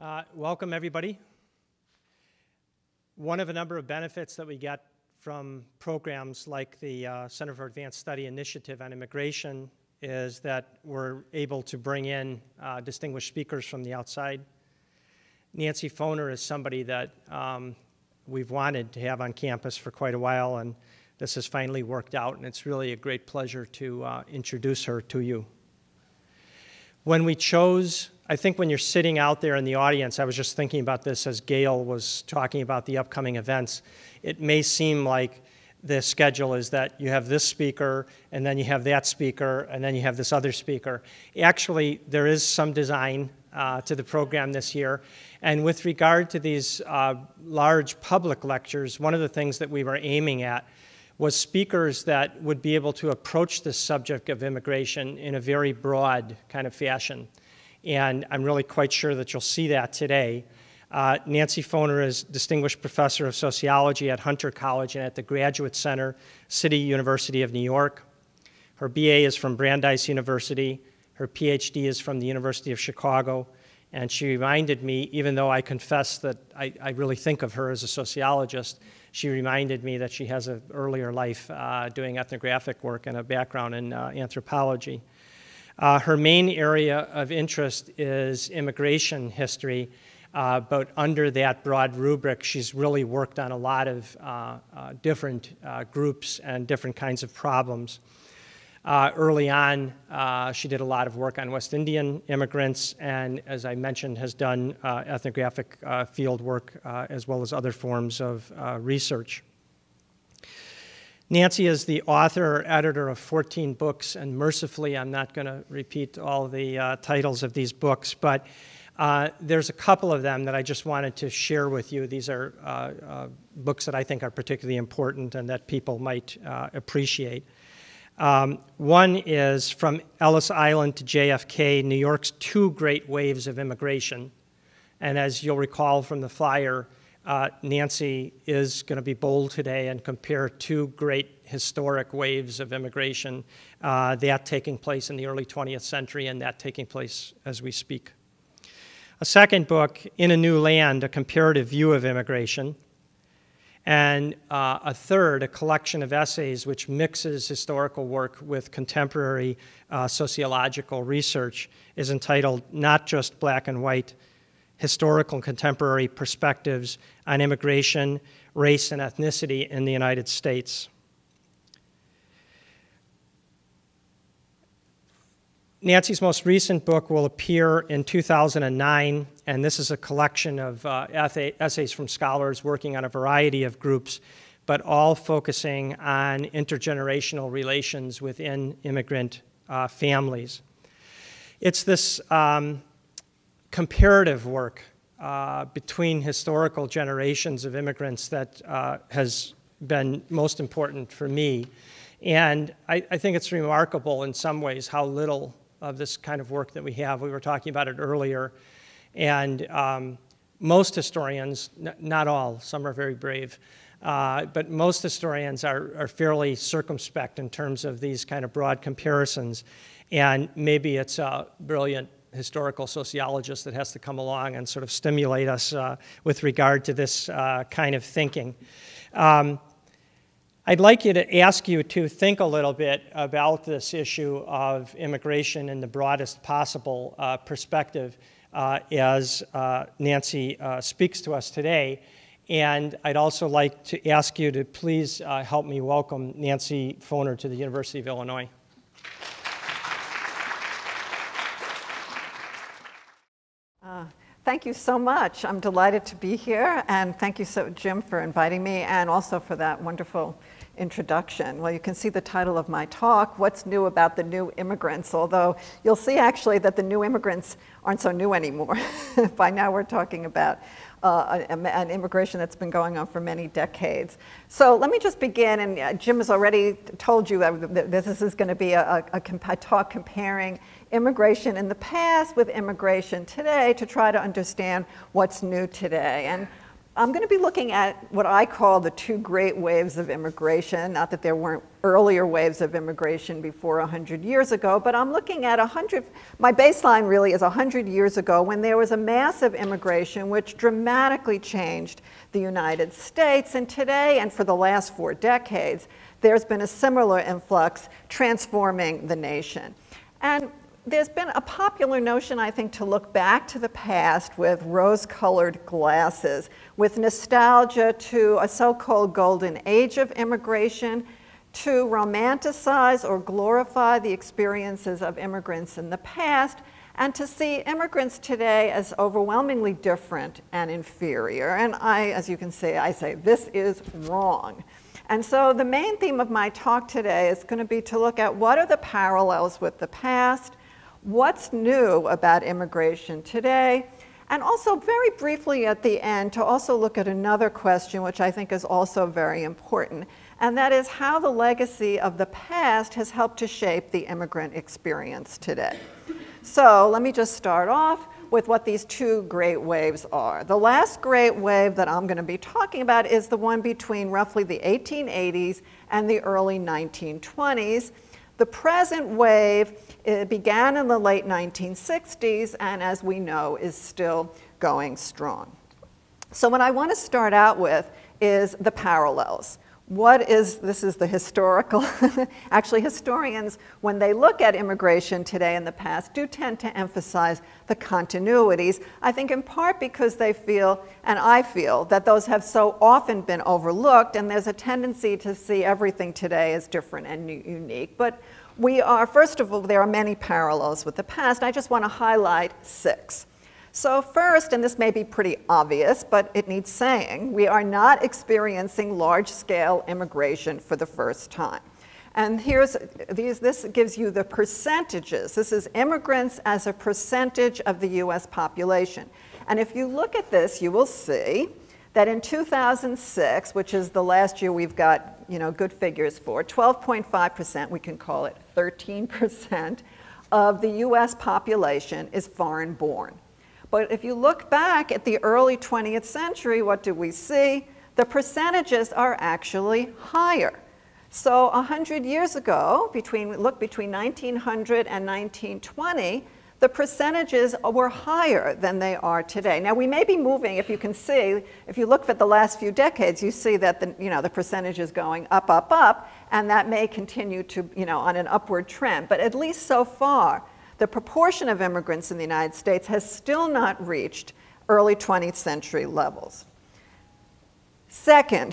Uh, welcome, everybody. One of a number of benefits that we get from programs like the uh, Center for Advanced Study Initiative on Immigration is that we're able to bring in uh, distinguished speakers from the outside. Nancy Foner is somebody that um, we've wanted to have on campus for quite a while, and this has finally worked out, and it's really a great pleasure to uh, introduce her to you. When we chose, I think when you're sitting out there in the audience, I was just thinking about this as Gail was talking about the upcoming events. It may seem like the schedule is that you have this speaker, and then you have that speaker, and then you have this other speaker. Actually, there is some design uh, to the program this year. And with regard to these uh, large public lectures, one of the things that we were aiming at was speakers that would be able to approach the subject of immigration in a very broad kind of fashion. And I'm really quite sure that you'll see that today. Uh, Nancy Foner is Distinguished Professor of Sociology at Hunter College and at the Graduate Center, City University of New York. Her BA is from Brandeis University. Her PhD is from the University of Chicago. And she reminded me, even though I confess that I, I really think of her as a sociologist, she reminded me that she has an earlier life uh, doing ethnographic work and a background in uh, anthropology. Uh, her main area of interest is immigration history, uh, but under that broad rubric, she's really worked on a lot of uh, uh, different groups and different kinds of problems. Uh, early on, uh, she did a lot of work on West Indian immigrants, and as I mentioned, has done uh, ethnographic uh, field work uh, as well as other forms of uh, research. Nancy is the author or editor of 14 books, and mercifully, I'm not going to repeat all the uh, titles of these books, but uh, there's a couple of them that I just wanted to share with you. These are uh, books that I think are particularly important and that people might appreciate. Um, one is from Ellis Island to JFK, New York's two great waves of immigration. And as you'll recall from the flyer, uh, Nancy is going to be bold today and compare two great historic waves of immigration, uh, that taking place in the early 20th century and that taking place as we speak. A second book, In a New Land, A Comparative View of Immigration, and uh, a third, a collection of essays which mixes historical work with contemporary uh, sociological research, is entitled Not Just Black and White Historical and Contemporary Perspectives on Immigration, Race, and Ethnicity in the United States. Nancy's most recent book will appear in 2009, and this is a collection of uh, essays from scholars working on a variety of groups, but all focusing on intergenerational relations within immigrant uh, families. It's this um, comparative work uh, between historical generations of immigrants that uh, has been most important for me. And I, I think it's remarkable in some ways how little of this kind of work that we have. We were talking about it earlier. And um, most historians, not all, some are very brave, uh, but most historians are, are fairly circumspect in terms of these kind of broad comparisons. And maybe it's a brilliant historical sociologist that has to come along and sort of stimulate us uh, with regard to this uh, kind of thinking. Um, I'd like you to ask you to think a little bit about this issue of immigration in the broadest possible uh, perspective uh, as uh, Nancy uh, speaks to us today. And I'd also like to ask you to please help me welcome Nancy Foner to the University of Illinois. Uh, thank you so much. I'm delighted to be here, and thank you so, Jim, for inviting me, and also for that wonderful introduction. Well, you can see the title of my talk, What's New About the New Immigrants, although you'll see actually that the new immigrants aren't so new anymore. By now we're talking about uh, an immigration that's been going on for many decades. So let me just begin, and uh, Jim has already told you that this is going to be a, a, a talk comparing immigration in the past with immigration today to try to understand what's new today. And I'm going to be looking at what I call the two great waves of immigration. Not that there weren't earlier waves of immigration before 100 years ago, but I'm looking at 100, my baseline really is 100 years ago when there was a massive immigration which dramatically changed the United States. And today, and for the last four decades, there's been a similar influx transforming the nation. And there's been a popular notion, I think, to look back to the past with rose colored glasses, with nostalgia to a so called golden age of immigration, to romanticize or glorify the experiences of immigrants in the past, and to see immigrants today as overwhelmingly different and inferior. And I, as you can see, I say this is wrong. And so the main theme of my talk today is going to be to look at what are the parallels with the past, what's new about immigration today, and also very briefly at the end to also look at another question which I think is also very important, and that is how the legacy of the past has helped to shape the immigrant experience today. So let me just start off with what these two great waves are. The last great wave that I'm going to be talking about is the one between roughly the 1880s and the early 1920s. The present wave began in the late 1960s and, as we know, is still going strong. So, what I want to start out with is the parallels what is, this is the historical, actually historians, when they look at immigration today and the past, do tend to emphasize the continuities, I think in part because they feel, and I feel, that those have so often been overlooked and there's a tendency to see everything today as different and unique. But we are, first of all, there are many parallels with the past. I just want to highlight six. So first, and this may be pretty obvious, but it needs saying, we are not experiencing large-scale immigration for the first time. And here's these, this gives you the percentages. This is immigrants as a percentage of the US population. And if you look at this, you will see that in 2006, which is the last year we've got you know, good figures for, 12.5%, we can call it 13%, of the US population is foreign born. But if you look back at the early 20th century, what do we see? The percentages are actually higher. So 100 years ago, between, look, between 1900 and 1920, the percentages were higher than they are today. Now, we may be moving, if you can see, if you look at the last few decades, you see that the, you know, the percentage is going up, up, up, and that may continue to, you know, on an upward trend. But at least so far, the proportion of immigrants in the United States has still not reached early 20th century levels. Second,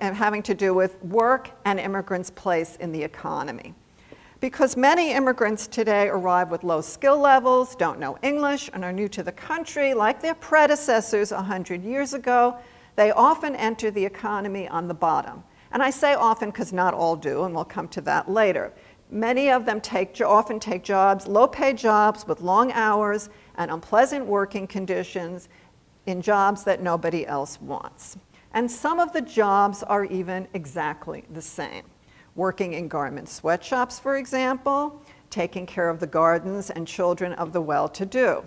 having to do with work and immigrants' place in the economy. Because many immigrants today arrive with low skill levels, don't know English, and are new to the country, like their predecessors 100 years ago, they often enter the economy on the bottom. And I say often because not all do, and we'll come to that later. Many of them take, often take jobs, low paid jobs with long hours and unpleasant working conditions in jobs that nobody else wants. And some of the jobs are even exactly the same. Working in garment sweatshops, for example, taking care of the gardens and children of the well to do.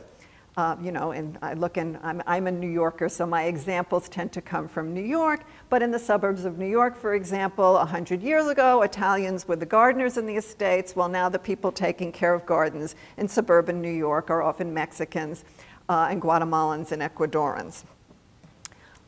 Uh, you know, and I look in, I'm, I'm a New Yorker, so my examples tend to come from New York. But in the suburbs of New York, for example, 100 years ago, Italians were the gardeners in the estates, while now the people taking care of gardens in suburban New York are often Mexicans uh, and Guatemalans and Ecuadorians.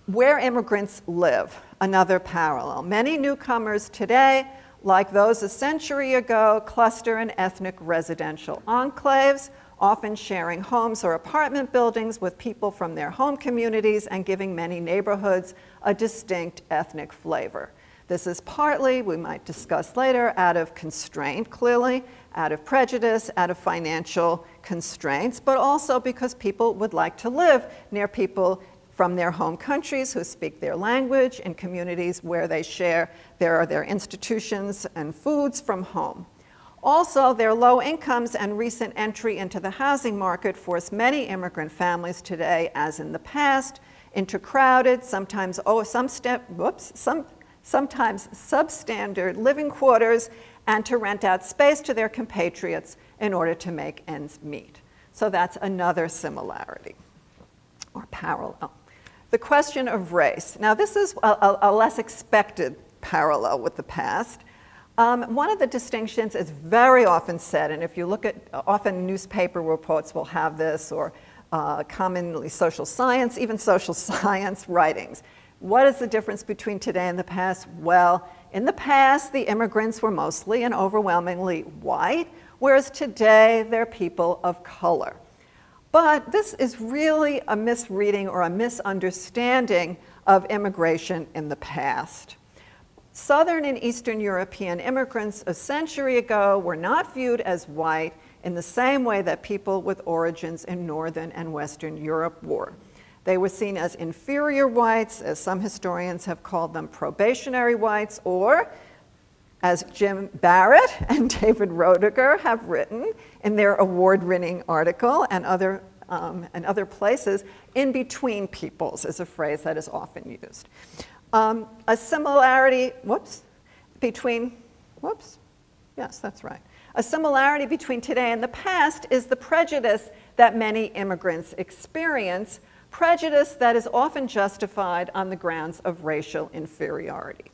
Where immigrants live, another parallel. Many newcomers today, like those a century ago, cluster in ethnic residential enclaves often sharing homes or apartment buildings with people from their home communities and giving many neighborhoods a distinct ethnic flavor. This is partly, we might discuss later, out of constraint, clearly, out of prejudice, out of financial constraints, but also because people would like to live near people from their home countries who speak their language in communities where they share their, their institutions and foods from home. Also, their low incomes and recent entry into the housing market force many immigrant families today, as in the past, into crowded, sometimes oh, some step, whoops, some, sometimes substandard living quarters, and to rent out space to their compatriots in order to make ends meet. So that's another similarity or parallel. The question of race. Now, this is a, a, less expected parallel with the past. Um, one of the distinctions is very often said, and if you look at often newspaper reports will have this, or uh, commonly social science, even social science writings. What is the difference between today and the past? Well, in the past, the immigrants were mostly and overwhelmingly white, whereas today they're people of color. But this is really a misreading or a misunderstanding of immigration in the past. Southern and Eastern European immigrants a century ago were not viewed as white in the same way that people with origins in Northern and Western Europe were. They were seen as inferior whites, as some historians have called them probationary whites, or as Jim Barrett and David Roediger have written in their award winning article and other, um, and other places, in between peoples is a phrase that is often used. Um, a similarity, whoops, between, whoops, yes, that's right. A similarity between today and the past is the prejudice that many immigrants experience, prejudice that is often justified on the grounds of racial inferiority.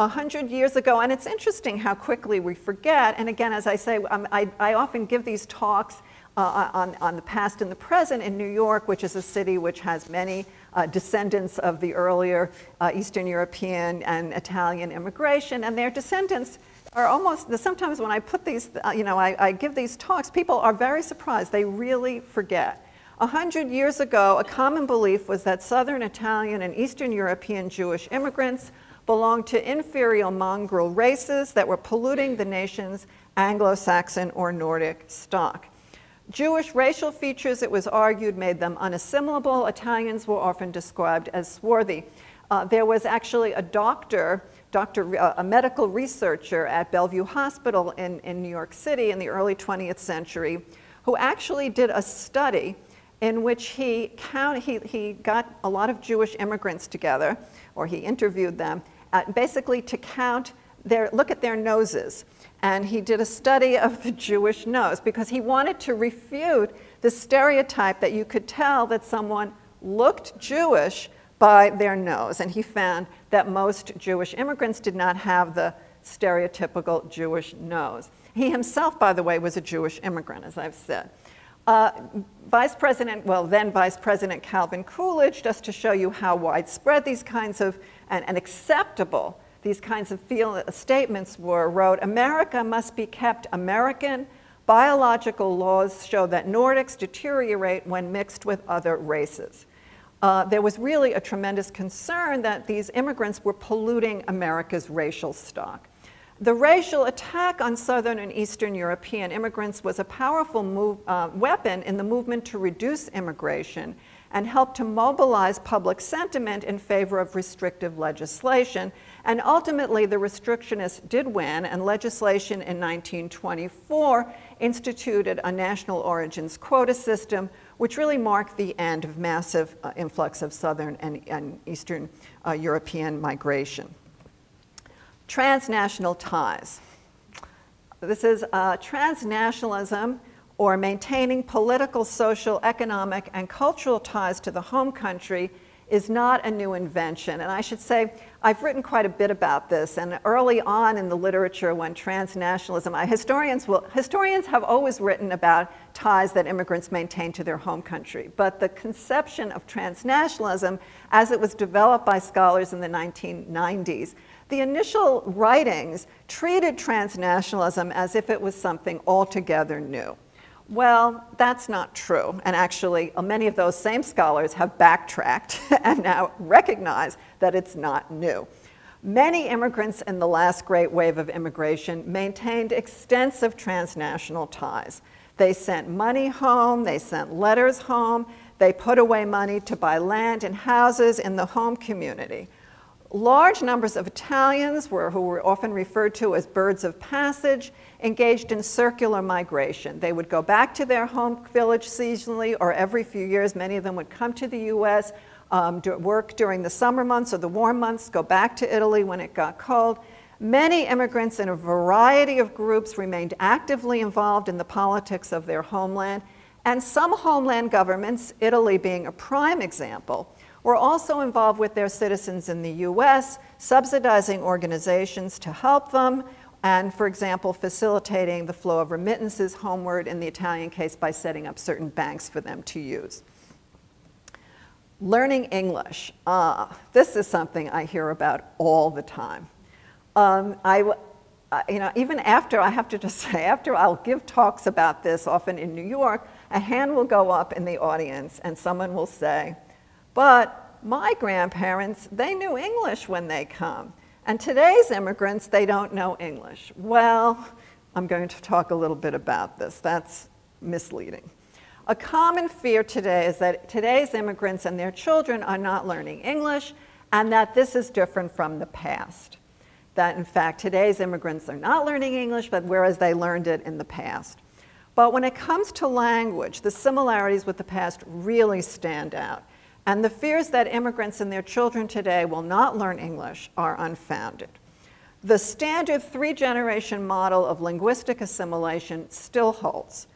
A hundred years ago, and it's interesting how quickly we forget, and again, as I say, um, I, I, often give these talks uh, on, on the past and the present in New York, which is a city which has many uh, descendants of the earlier uh, Eastern European and Italian immigration, and their descendants are almost, the sometimes when I put these, uh, you know, I, I give these talks, people are very surprised. They really forget. A hundred years ago, a common belief was that Southern Italian and Eastern European Jewish immigrants belonged to inferior mongrel races that were polluting the nation's Anglo-Saxon or Nordic stock. Jewish racial features, it was argued, made them unassimilable. Italians were often described as swarthy. Uh, there was actually a doctor doctor, uh, a medical researcher at Bellevue Hospital in, in New York City in the early 20th century, who actually did a study in which he, count, he, he got a lot of Jewish immigrants together, or he interviewed them, uh, basically to count their, look at their noses. And he did a study of the Jewish nose because he wanted to refute the stereotype that you could tell that someone looked Jewish by their nose. And he found that most Jewish immigrants did not have the stereotypical Jewish nose. He himself, by the way, was a Jewish immigrant, as I've said. Uh, Vice President, well, then Vice President Calvin Coolidge, just to show you how widespread these kinds of, and, and acceptable these kinds of feel, statements were, wrote, America must be kept American. Biological laws show that Nordics deteriorate when mixed with other races uh, there was really a tremendous concern that these immigrants were polluting America's racial stock. The racial attack on Southern and Eastern European immigrants was a powerful move, uh, weapon in the movement to reduce immigration and helped to mobilize public sentiment in favor of restrictive legislation. And ultimately, the restrictionists did win, and legislation in 1924 instituted a national origins quota system which really marked the end of massive uh, influx of Southern and, and Eastern uh, European migration. Transnational ties. This is uh, transnationalism or maintaining political, social, economic, and cultural ties to the home country is not a new invention. And I should say, I've written quite a bit about this, and early on in the literature when transnationalism, I, historians, will, historians have always written about ties that immigrants maintain to their home country. But the conception of transnationalism, as it was developed by scholars in the 1990s, the initial writings treated transnationalism as if it was something altogether new. Well, that's not true. And actually, many of those same scholars have backtracked and now recognize that it's not new. Many immigrants in the last great wave of immigration maintained extensive transnational ties. They sent money home, they sent letters home, they put away money to buy land and houses in the home community. Large numbers of Italians, were, who were often referred to as birds of passage, engaged in circular migration. They would go back to their home village seasonally or every few years. Many of them would come to the US, um, work during the summer months or the warm months, go back to Italy when it got cold. Many immigrants in a variety of groups remained actively involved in the politics of their homeland. And some homeland governments, Italy being a prime example, were also involved with their citizens in the US, subsidizing organizations to help them, and, for example, facilitating the flow of remittances homeward in the Italian case by setting up certain banks for them to use. Learning English. Uh, this is something I hear about all the time. Um, I, you know, even after, I have to just say, after I'll give talks about this, often in New York, a hand will go up in the audience and someone will say, but my grandparents, they knew English when they come. And today's immigrants, they don't know English. Well, I'm going to talk a little bit about this. That's misleading. A common fear today is that today's immigrants and their children are not learning English and that this is different from the past. That in fact, today's immigrants are not learning English, but whereas they learned it in the past. But when it comes to language, the similarities with the past really stand out. And the fears that immigrants and their children today will not learn English are unfounded. The standard three generation model of linguistic assimilation still holds.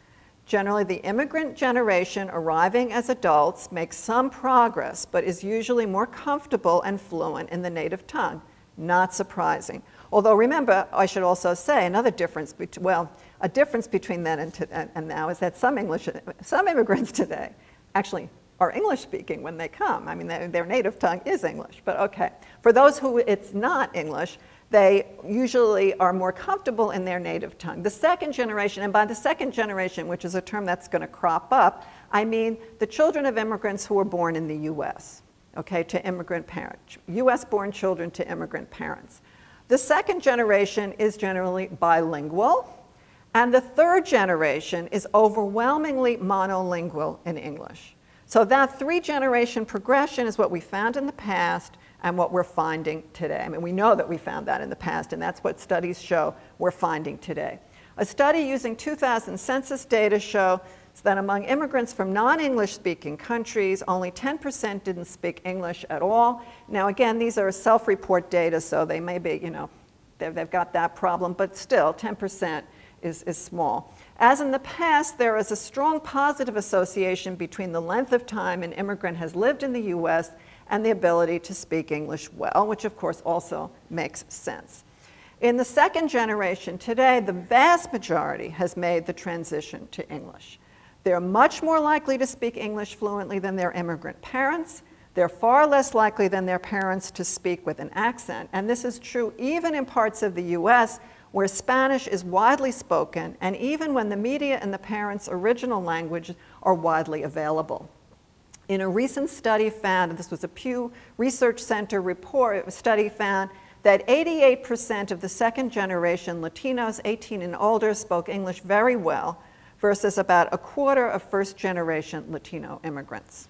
Generally, the immigrant generation arriving as adults makes some progress, but is usually more comfortable and fluent in the native tongue. Not surprising. Although remember, I should also say another difference, between, well, a difference between then and, to, and, and now is that some English, some immigrants today actually are English speaking when they come. I mean, their, their native tongue is English, but okay. For those who it's not English, they usually are more comfortable in their native tongue. The second generation, and by the second generation, which is a term that's going to crop up, I mean the children of immigrants who were born in the US, okay, to immigrant parents, US born children to immigrant parents. The second generation is generally bilingual, and the third generation is overwhelmingly monolingual in English. So that three generation progression is what we found in the past and what we're finding today. I mean, we know that we found that in the past, and that's what studies show we're finding today. A study using 2000 census data shows that among immigrants from non-English speaking countries, only 10% didn't speak English at all. Now again, these are self-report data, so they may be, you know, they've, they've got that problem, but still 10% is, is small. As in the past, there is a strong positive association between the length of time an immigrant has lived in the US and the ability to speak English well, which of course also makes sense. In the second generation today, the vast majority has made the transition to English. They're much more likely to speak English fluently than their immigrant parents. They're far less likely than their parents to speak with an accent. And this is true even in parts of the US where Spanish is widely spoken, and even when the media and the parents' original language are widely available. In a recent study found, this was a Pew Research Center report, study found that 88% of the second generation Latinos 18 and older spoke English very well versus about a quarter of first generation Latino immigrants.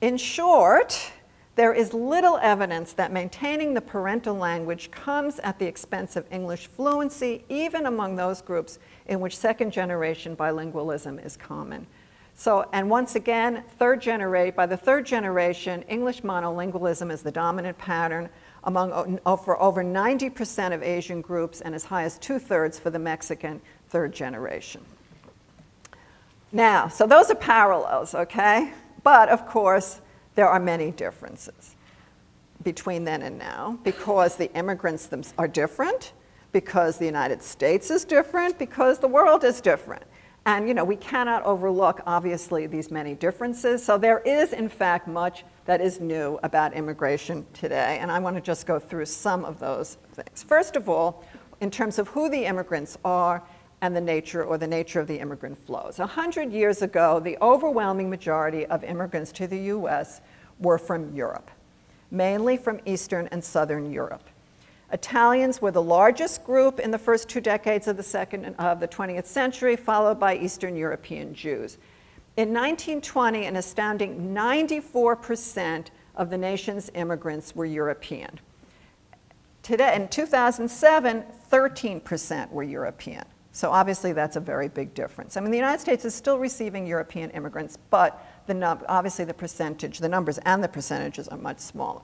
In short, there is little evidence that maintaining the parental language comes at the expense of English fluency, even among those groups in which second generation bilingualism is common. So, and once again, third generation, by the third generation, English monolingualism is the dominant pattern among, uh, for over 90% of Asian groups and as high as two thirds for the Mexican third generation. Now, so those are parallels, okay? But of course, there are many differences between then and now because the immigrants are different, because the United States is different, because the world is different. And you know, we cannot overlook, obviously, these many differences. So there is, in fact, much that is new about immigration today. And I want to just go through some of those things. First of all, in terms of who the immigrants are and the nature or the nature of the immigrant flows. A hundred years ago, the overwhelming majority of immigrants to the US were from Europe, mainly from Eastern and Southern Europe. Italians were the largest group in the first two decades of the, second, of the 20th century, followed by Eastern European Jews. In 1920, an astounding 94% of the nation's immigrants were European. Today, in 2007, 13% were European. So obviously that's a very big difference. I mean, the United States is still receiving European immigrants, but the obviously the percentage, the numbers and the percentages are much smaller.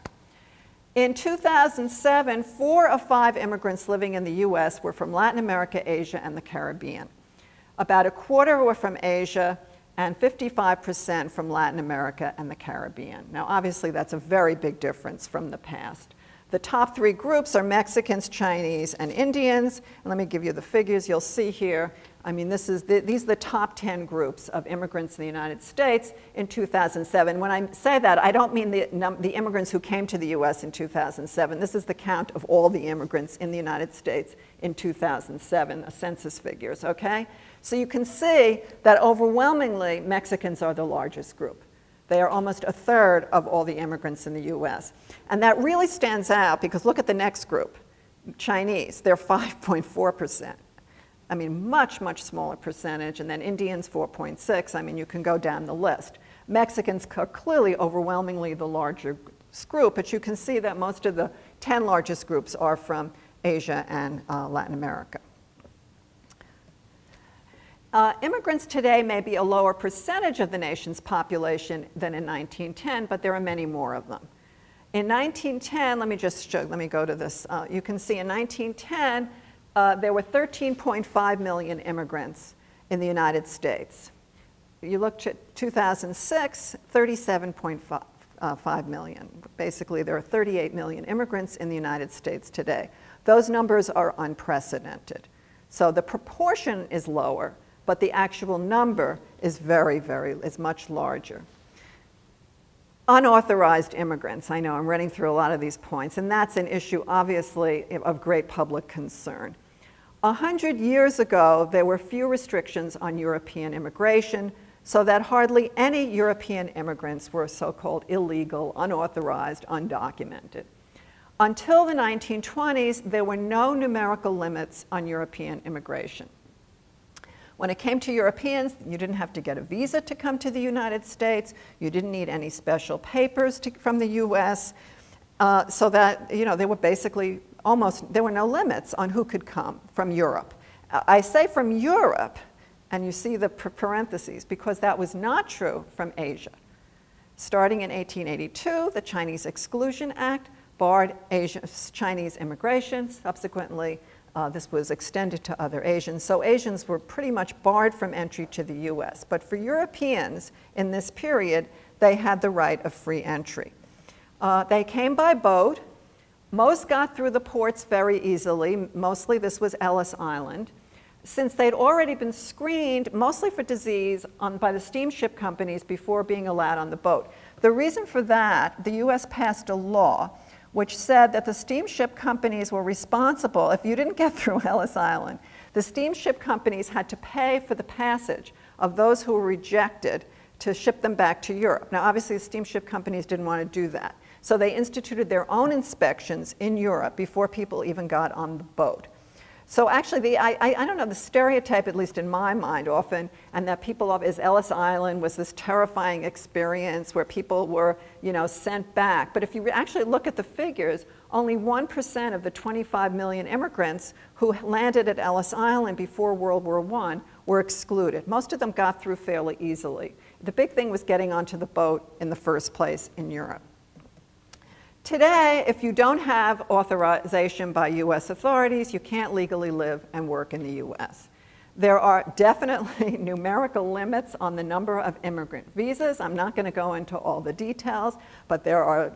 In 2007, four of five immigrants living in the US were from Latin America, Asia, and the Caribbean. About a quarter were from Asia, and 55% from Latin America and the Caribbean. Now, obviously, that's a very big difference from the past. The top three groups are Mexicans, Chinese, and Indians. And let me give you the figures you'll see here. I mean, this is the, these are the top 10 groups of immigrants in the United States in 2007. When I say that, I don't mean the, the immigrants who came to the US in 2007. This is the count of all the immigrants in the United States in 2007, the census figures, okay? So you can see that overwhelmingly Mexicans are the largest group. They are almost a third of all the immigrants in the US. And that really stands out because look at the next group, Chinese, they're 5.4%. I mean, much, much smaller percentage. And then Indians, 4.6. I mean, you can go down the list. Mexicans are clearly overwhelmingly the larger group, but you can see that most of the 10 largest groups are from Asia and uh, Latin America. Uh, immigrants today may be a lower percentage of the nation's population than in 1910, but there are many more of them. In 1910, let me just show, let me go to this. Uh, you can see in 1910, uh, there were 13.5 million immigrants in the United States. You look at 2006, 37.5 uh, million. Basically, there are 38 million immigrants in the United States today. Those numbers are unprecedented. So the proportion is lower, but the actual number is very, very, is much larger. Unauthorized immigrants, I know I'm running through a lot of these points, and that's an issue obviously of great public concern. A hundred years ago, there were few restrictions on European immigration, so that hardly any European immigrants were so-called illegal, unauthorized, undocumented. Until the 1920s, there were no numerical limits on European immigration. When it came to Europeans, you didn't have to get a visa to come to the United States. You didn't need any special papers to, from the US. Uh, so that, you know, they were basically almost, there were no limits on who could come from Europe. I say from Europe, and you see the parentheses, because that was not true from Asia. Starting in 1882, the Chinese Exclusion Act barred Chinese immigration. Subsequently, uh, this was extended to other Asians. So Asians were pretty much barred from entry to the US. But for Europeans in this period, they had the right of free entry. Uh, they came by boat. Most got through the ports very easily. Mostly this was Ellis Island. Since they'd already been screened, mostly for disease, on, by the steamship companies before being allowed on the boat. The reason for that, the US passed a law which said that the steamship companies were responsible if you didn't get through Ellis Island. The steamship companies had to pay for the passage of those who were rejected to ship them back to Europe. Now, obviously, the steamship companies didn't want to do that. So they instituted their own inspections in Europe before people even got on the boat. So actually, the, I, I, don't know, the stereotype, at least in my mind often, and that people of is Ellis Island was this terrifying experience where people were, you know, sent back. But if you actually look at the figures, only 1% of the 25 million immigrants who landed at Ellis Island before World War I were excluded. Most of them got through fairly easily. The big thing was getting onto the boat in the first place in Europe. Today, if you don't have authorization by US authorities, you can't legally live and work in the US. There are definitely numerical limits on the number of immigrant visas. I'm not going to go into all the details, but there are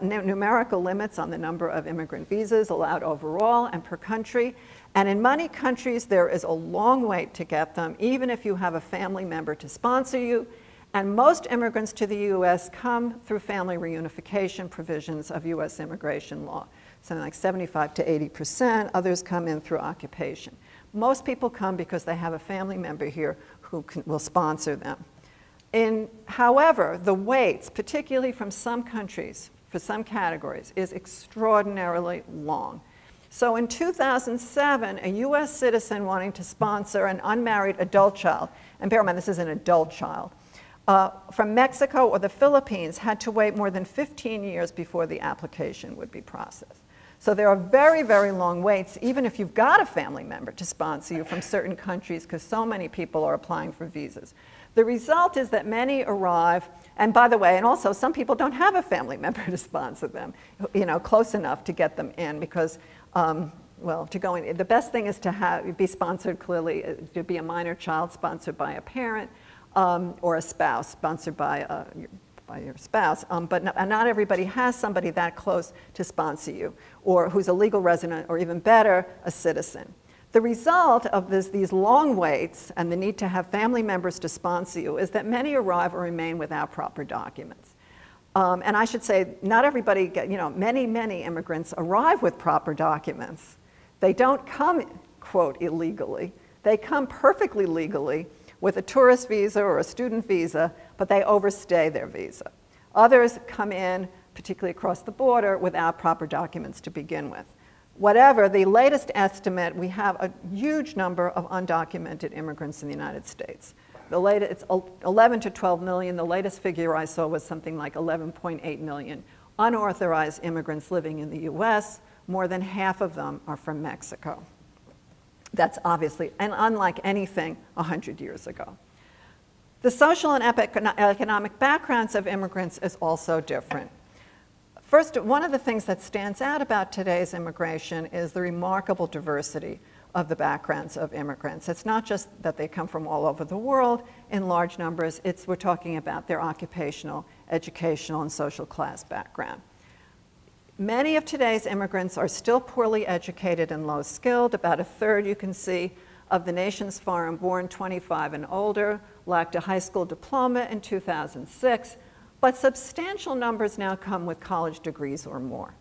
numerical limits on the number of immigrant visas allowed overall and per country. And in many countries, there is a long wait to get them, even if you have a family member to sponsor you and most immigrants to the U.S. come through family reunification provisions of U.S. immigration law. Something like 75 to 80 percent. Others come in through occupation. Most people come because they have a family member here who can, will sponsor them. In, however, the waits, particularly from some countries, for some categories, is extraordinarily long. So in 2007, a US citizen wanting to sponsor an unmarried adult child, and bear in mind this is an adult child, uh, from Mexico or the Philippines had to wait more than 15 years before the application would be processed. So there are very, very long waits, even if you've got a family member to sponsor you from certain countries, because so many people are applying for visas. The result is that many arrive, and by the way, and also some people don't have a family member to sponsor them, you know, close enough to get them in, because, um, well, to go in, the best thing is to have, be sponsored clearly, uh, to be a minor child sponsored by a parent, um, or a spouse sponsored by, uh, your, by your spouse. Um, but not, not everybody has somebody that close to sponsor you, or who's a legal resident, or even better, a citizen. The result of this, these long waits and the need to have family members to sponsor you is that many arrive or remain without proper documents. Um, and I should say, not everybody, get, you know, many, many immigrants arrive with proper documents. They don't come, quote, illegally. They come perfectly legally with a tourist visa or a student visa, but they overstay their visa. Others come in, particularly across the border, without proper documents to begin with whatever, the latest estimate, we have a huge number of undocumented immigrants in the United States. The latest, it's 11 to 12 million. The latest figure I saw was something like 11.8 million unauthorized immigrants living in the US. More than half of them are from Mexico. That's obviously, and unlike anything 100 years ago. The social and economic backgrounds of immigrants is also different. First, one of the things that stands out about today's immigration is the remarkable diversity of the backgrounds of immigrants. It's not just that they come from all over the world in large numbers, it's we're talking about their occupational, educational, and social class background. Many of today's immigrants are still poorly educated and low skilled. About a third, you can see, of the nation's foreign born 25 and older lacked a high school diploma in 2006 but substantial numbers now come with college degrees or more.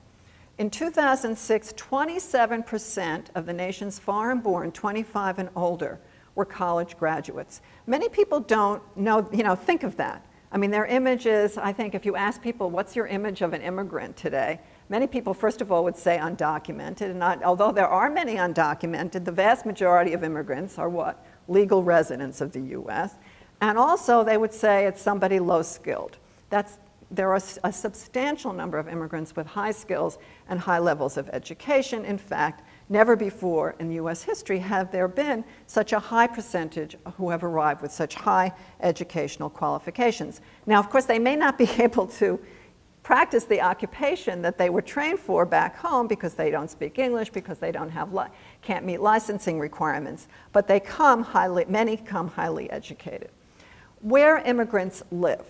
In 2006, 27% of the nation's foreign born 25 and older were college graduates. Many people don't know, you know, think of that. I mean, their images, I think if you ask people, what's your image of an immigrant today? Many people, first of all, would say undocumented. And although there are many undocumented, the vast majority of immigrants are what? Legal residents of the US. And also, they would say it's somebody low skilled. That's, there are a substantial number of immigrants with high skills and high levels of education. In fact, never before in US history have there been such a high percentage who have arrived with such high educational qualifications. Now, of course, they may not be able to practice the occupation that they were trained for back home because they don't speak English, because they don't have can't meet licensing requirements, but they come highly, many come highly educated. Where immigrants live,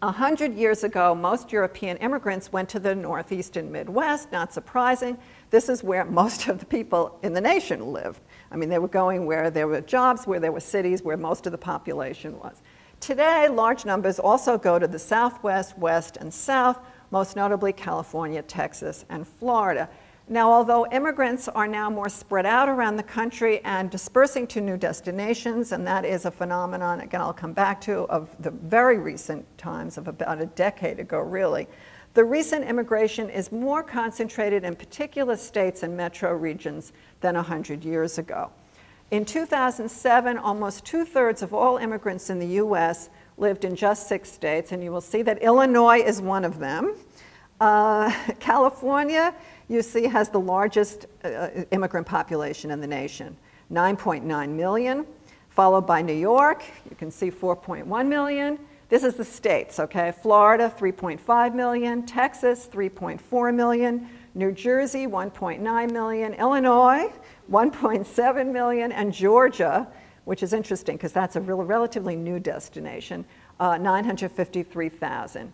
a hundred years ago, most European immigrants went to the Northeast and Midwest, not surprising. This is where most of the people in the nation lived. I mean, they were going where there were jobs, where there were cities, where most of the population was. Today, large numbers also go to the Southwest, West, and South, most notably California, Texas, and Florida. Now, although immigrants are now more spread out around the country and dispersing to new destinations, and that is a phenomenon, again, I'll come back to, of the very recent times, of about a decade ago, really, the recent immigration is more concentrated in particular states and metro regions than 100 years ago. In 2007, almost two thirds of all immigrants in the US lived in just six states, and you will see that Illinois is one of them. Uh, California you see has the largest uh, immigrant population in the nation, 9.9 million, followed by New York, you can see 4.1 million. This is the states, okay? Florida, 3.5 million, Texas, 3.4 million, New Jersey, 1.9 million, Illinois, 1.7 million, and Georgia, which is interesting because that's a real, relatively new destination, uh, 953,000.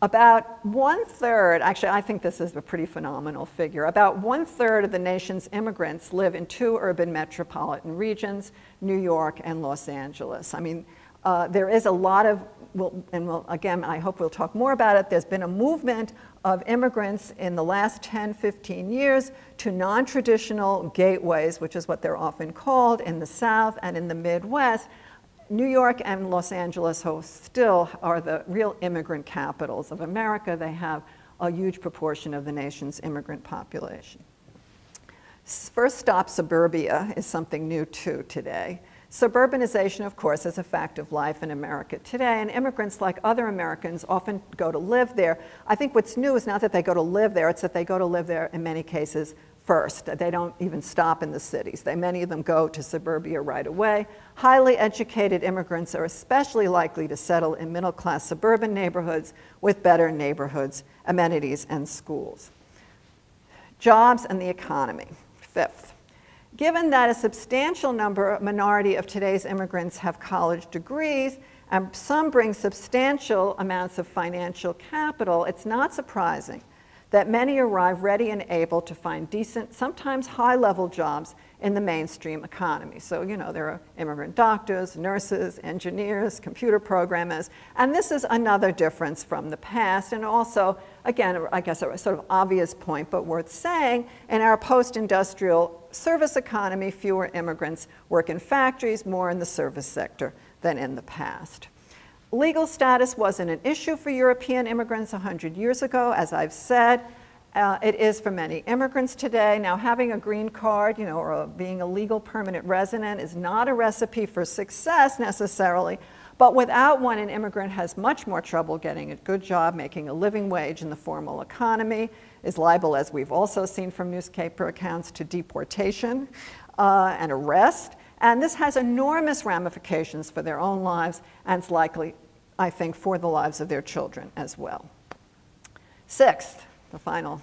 About one third, actually, I think this is a pretty phenomenal figure. About one third of the nation's immigrants live in two urban metropolitan regions, New York and Los Angeles. I mean, uh, there is a lot of, we'll, and we'll, again, I hope we'll talk more about it. There's been a movement of immigrants in the last 10, 15 years to non traditional gateways, which is what they're often called in the South and in the Midwest New York and Los Angeles still are the real immigrant capitals of America. They have a huge proportion of the nation's immigrant population. First stop suburbia is something new too today. Suburbanization, of course, is a fact of life in America today, and immigrants, like other Americans, often go to live there. I think what's new is not that they go to live there, it's that they go to live there in many cases first. They don't even stop in the cities. They, many of them go to suburbia right away. Highly educated immigrants are especially likely to settle in middle class suburban neighborhoods with better neighborhoods, amenities, and schools. Jobs and the economy. Fifth, Given that a substantial number, minority of today's immigrants have college degrees, and some bring substantial amounts of financial capital, it's not surprising that many arrive ready and able to find decent, sometimes high level jobs in the mainstream economy. So, you know, there are immigrant doctors, nurses, engineers, computer programmers, and this is another difference from the past. And also, again, I guess a sort of obvious point, but worth saying, in our post industrial service economy, fewer immigrants work in factories, more in the service sector than in the past. Legal status wasn't an issue for European immigrants 100 years ago, as I've said. Uh, it is for many immigrants today. Now, having a green card, you know, or a, being a legal permanent resident is not a recipe for success necessarily, but without one, an immigrant has much more trouble getting a good job, making a living wage in the formal economy, is liable, as we've also seen from newspaper accounts, to deportation uh, and arrest. And this has enormous ramifications for their own lives and it's likely, I think, for the lives of their children as well. Sixth, the final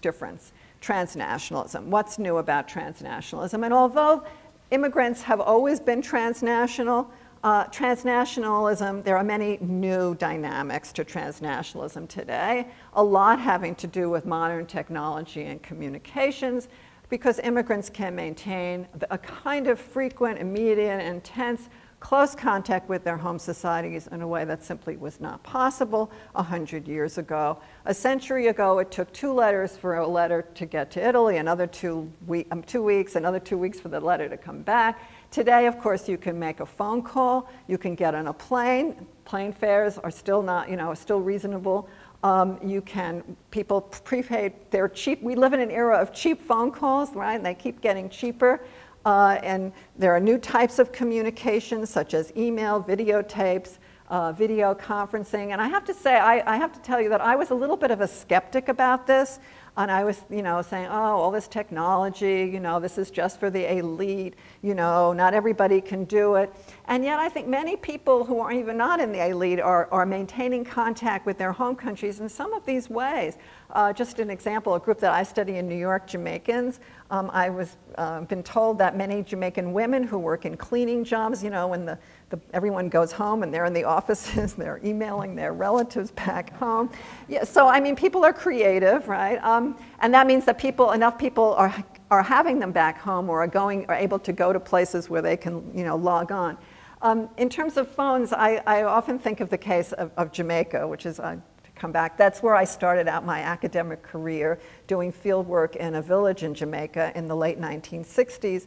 difference, transnationalism. What's new about transnationalism? And although immigrants have always been transnational, uh, transnationalism, there are many new dynamics to transnationalism today, a lot having to do with modern technology and communications, because immigrants can maintain a kind of frequent, immediate, intense, close contact with their home societies in a way that simply was not possible 100 years ago. A century ago, it took two letters for a letter to get to Italy, another two, um, two weeks, another two weeks for the letter to come back. Today, of course, you can make a phone call, you can get on a plane. Plane fares are still not, you know, still reasonable. Um, you can, people prepaid, they're cheap. We live in an era of cheap phone calls, right? And they keep getting cheaper. Uh, and there are new types of communication, such as email, videotapes, uh, video conferencing. And I have to say, I, I have to tell you that I was a little bit of a skeptic about this and I was, you know, saying, oh, all this technology, you know, this is just for the elite, you know, not everybody can do it. And yet I think many people who are even not in the elite are, are maintaining contact with their home countries in some of these ways. Uh, just an example, a group that I study in New York, Jamaicans, um, I was uh, been told that many Jamaican women who work in cleaning jobs, you know, when the the, everyone goes home and they're in the offices, they're emailing their relatives back home. Yeah, so, I mean, people are creative, right? Um, and that means that people, enough people are, are having them back home or are going, are able to go to places where they can, you know, log on. Um, in terms of phones, I, I, often think of the case of, of Jamaica, which is, to come back, that's where I started out my academic career, doing field work in a village in Jamaica in the late 1960s.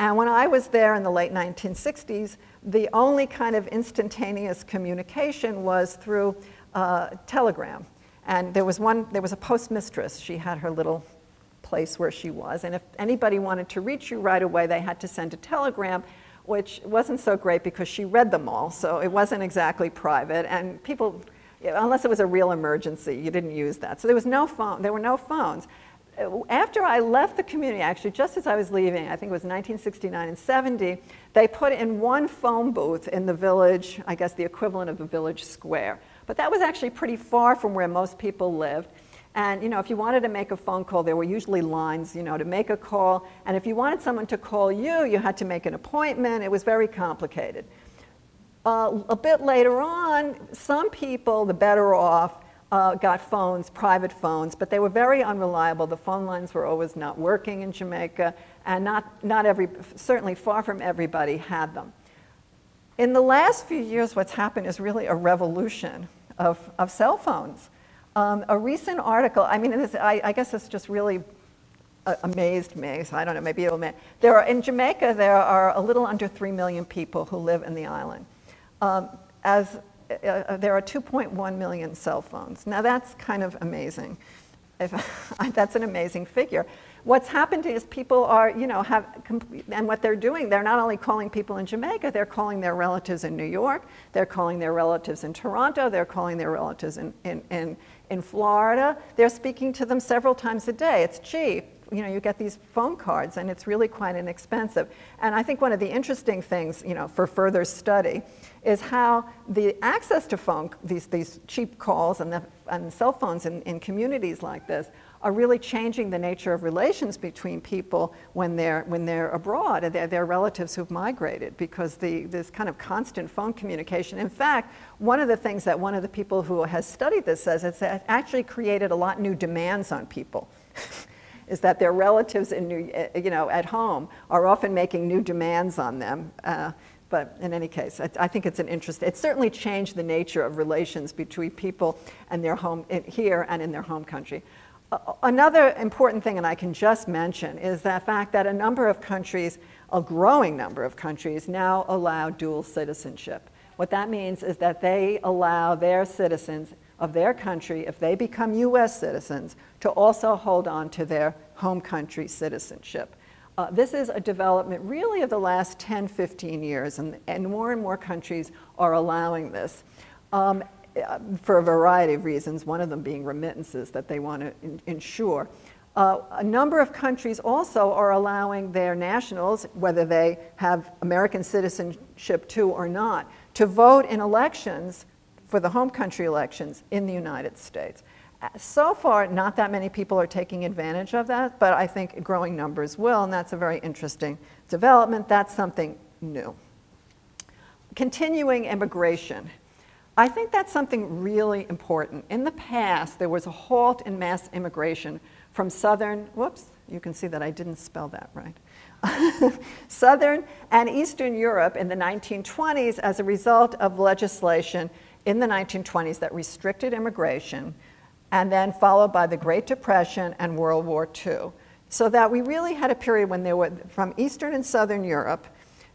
And when I was there in the late 1960s, the only kind of instantaneous communication was through uh, telegram. And there was one, there was a postmistress. She had her little place where she was. And if anybody wanted to reach you right away, they had to send a telegram, which wasn't so great because she read them all. So it wasn't exactly private. And people, unless it was a real emergency, you didn't use that. So there was no phone, there were no phones after I left the community, actually, just as I was leaving, I think it was 1969 and 70, they put in one phone booth in the village, I guess the equivalent of the village square. But that was actually pretty far from where most people lived. And you know, if you wanted to make a phone call, there were usually lines, you know, to make a call. And if you wanted someone to call you, you had to make an appointment. It was very complicated. Uh, a bit later on, some people, the better off, uh, got phones, private phones, but they were very unreliable. The phone lines were always not working in Jamaica, and not, not every, certainly far from everybody had them. In the last few years, what's happened is really a revolution of, of cell phones. Um, a recent article, I mean, this, I, I, guess this just really uh, amazed me, so I don't know, maybe it'll there are, in Jamaica, there are a little under 3 million people who live in the island. Um, as uh, uh, there are 2.1 million cell phones. Now that's kind of amazing. If, that's an amazing figure. What's happened is people are, you know, have, and what they're doing, they're not only calling people in Jamaica, they're calling their relatives in New York, they're calling their relatives in Toronto, they're calling their relatives in, in, in, in Florida. They're speaking to them several times a day. It's cheap you know, you get these phone cards and it's really quite inexpensive. And I think one of the interesting things, you know, for further study is how the access to phone, these, these cheap calls and, the, and cell phones in, in communities like this are really changing the nature of relations between people when they're, when they're abroad and their, relatives who've migrated because the, this kind of constant phone communication. In fact, one of the things that one of the people who has studied this says is that it actually created a lot new demands on people. is that their relatives in New, eh, you know, at home are often making new demands on them. Uh, but in any case, I, I, think it's an interest. It's certainly changed the nature of relations between people and their home in, here and in their home country. Uh, another important thing, and I can just mention, is the fact that a number of countries, a growing number of countries, now allow dual citizenship. What that means is that they allow their citizens of their country, if they become US citizens, to also hold on to their home country citizenship. Uh, this is a development really of the last 10, 15 years, and, and more and more countries are allowing this um, uh, for a variety of reasons, one of them being remittances that they want to in ensure. Uh, a number of countries also are allowing their nationals, whether they have American citizenship too or not, to vote in elections for the home country elections in the United States. So far, not that many people are taking advantage of that, but I think growing numbers will, and that's a very interesting development. That's something new. Continuing immigration. I think that's something really important. In the past, there was a halt in mass immigration from southern, whoops, you can see that I didn't spell that right. southern and Eastern Europe in the 1920s as a result of legislation in the 1920s that restricted immigration, and then followed by the Great Depression and World War II. So that we really had a period when there were, from Eastern and Southern Europe,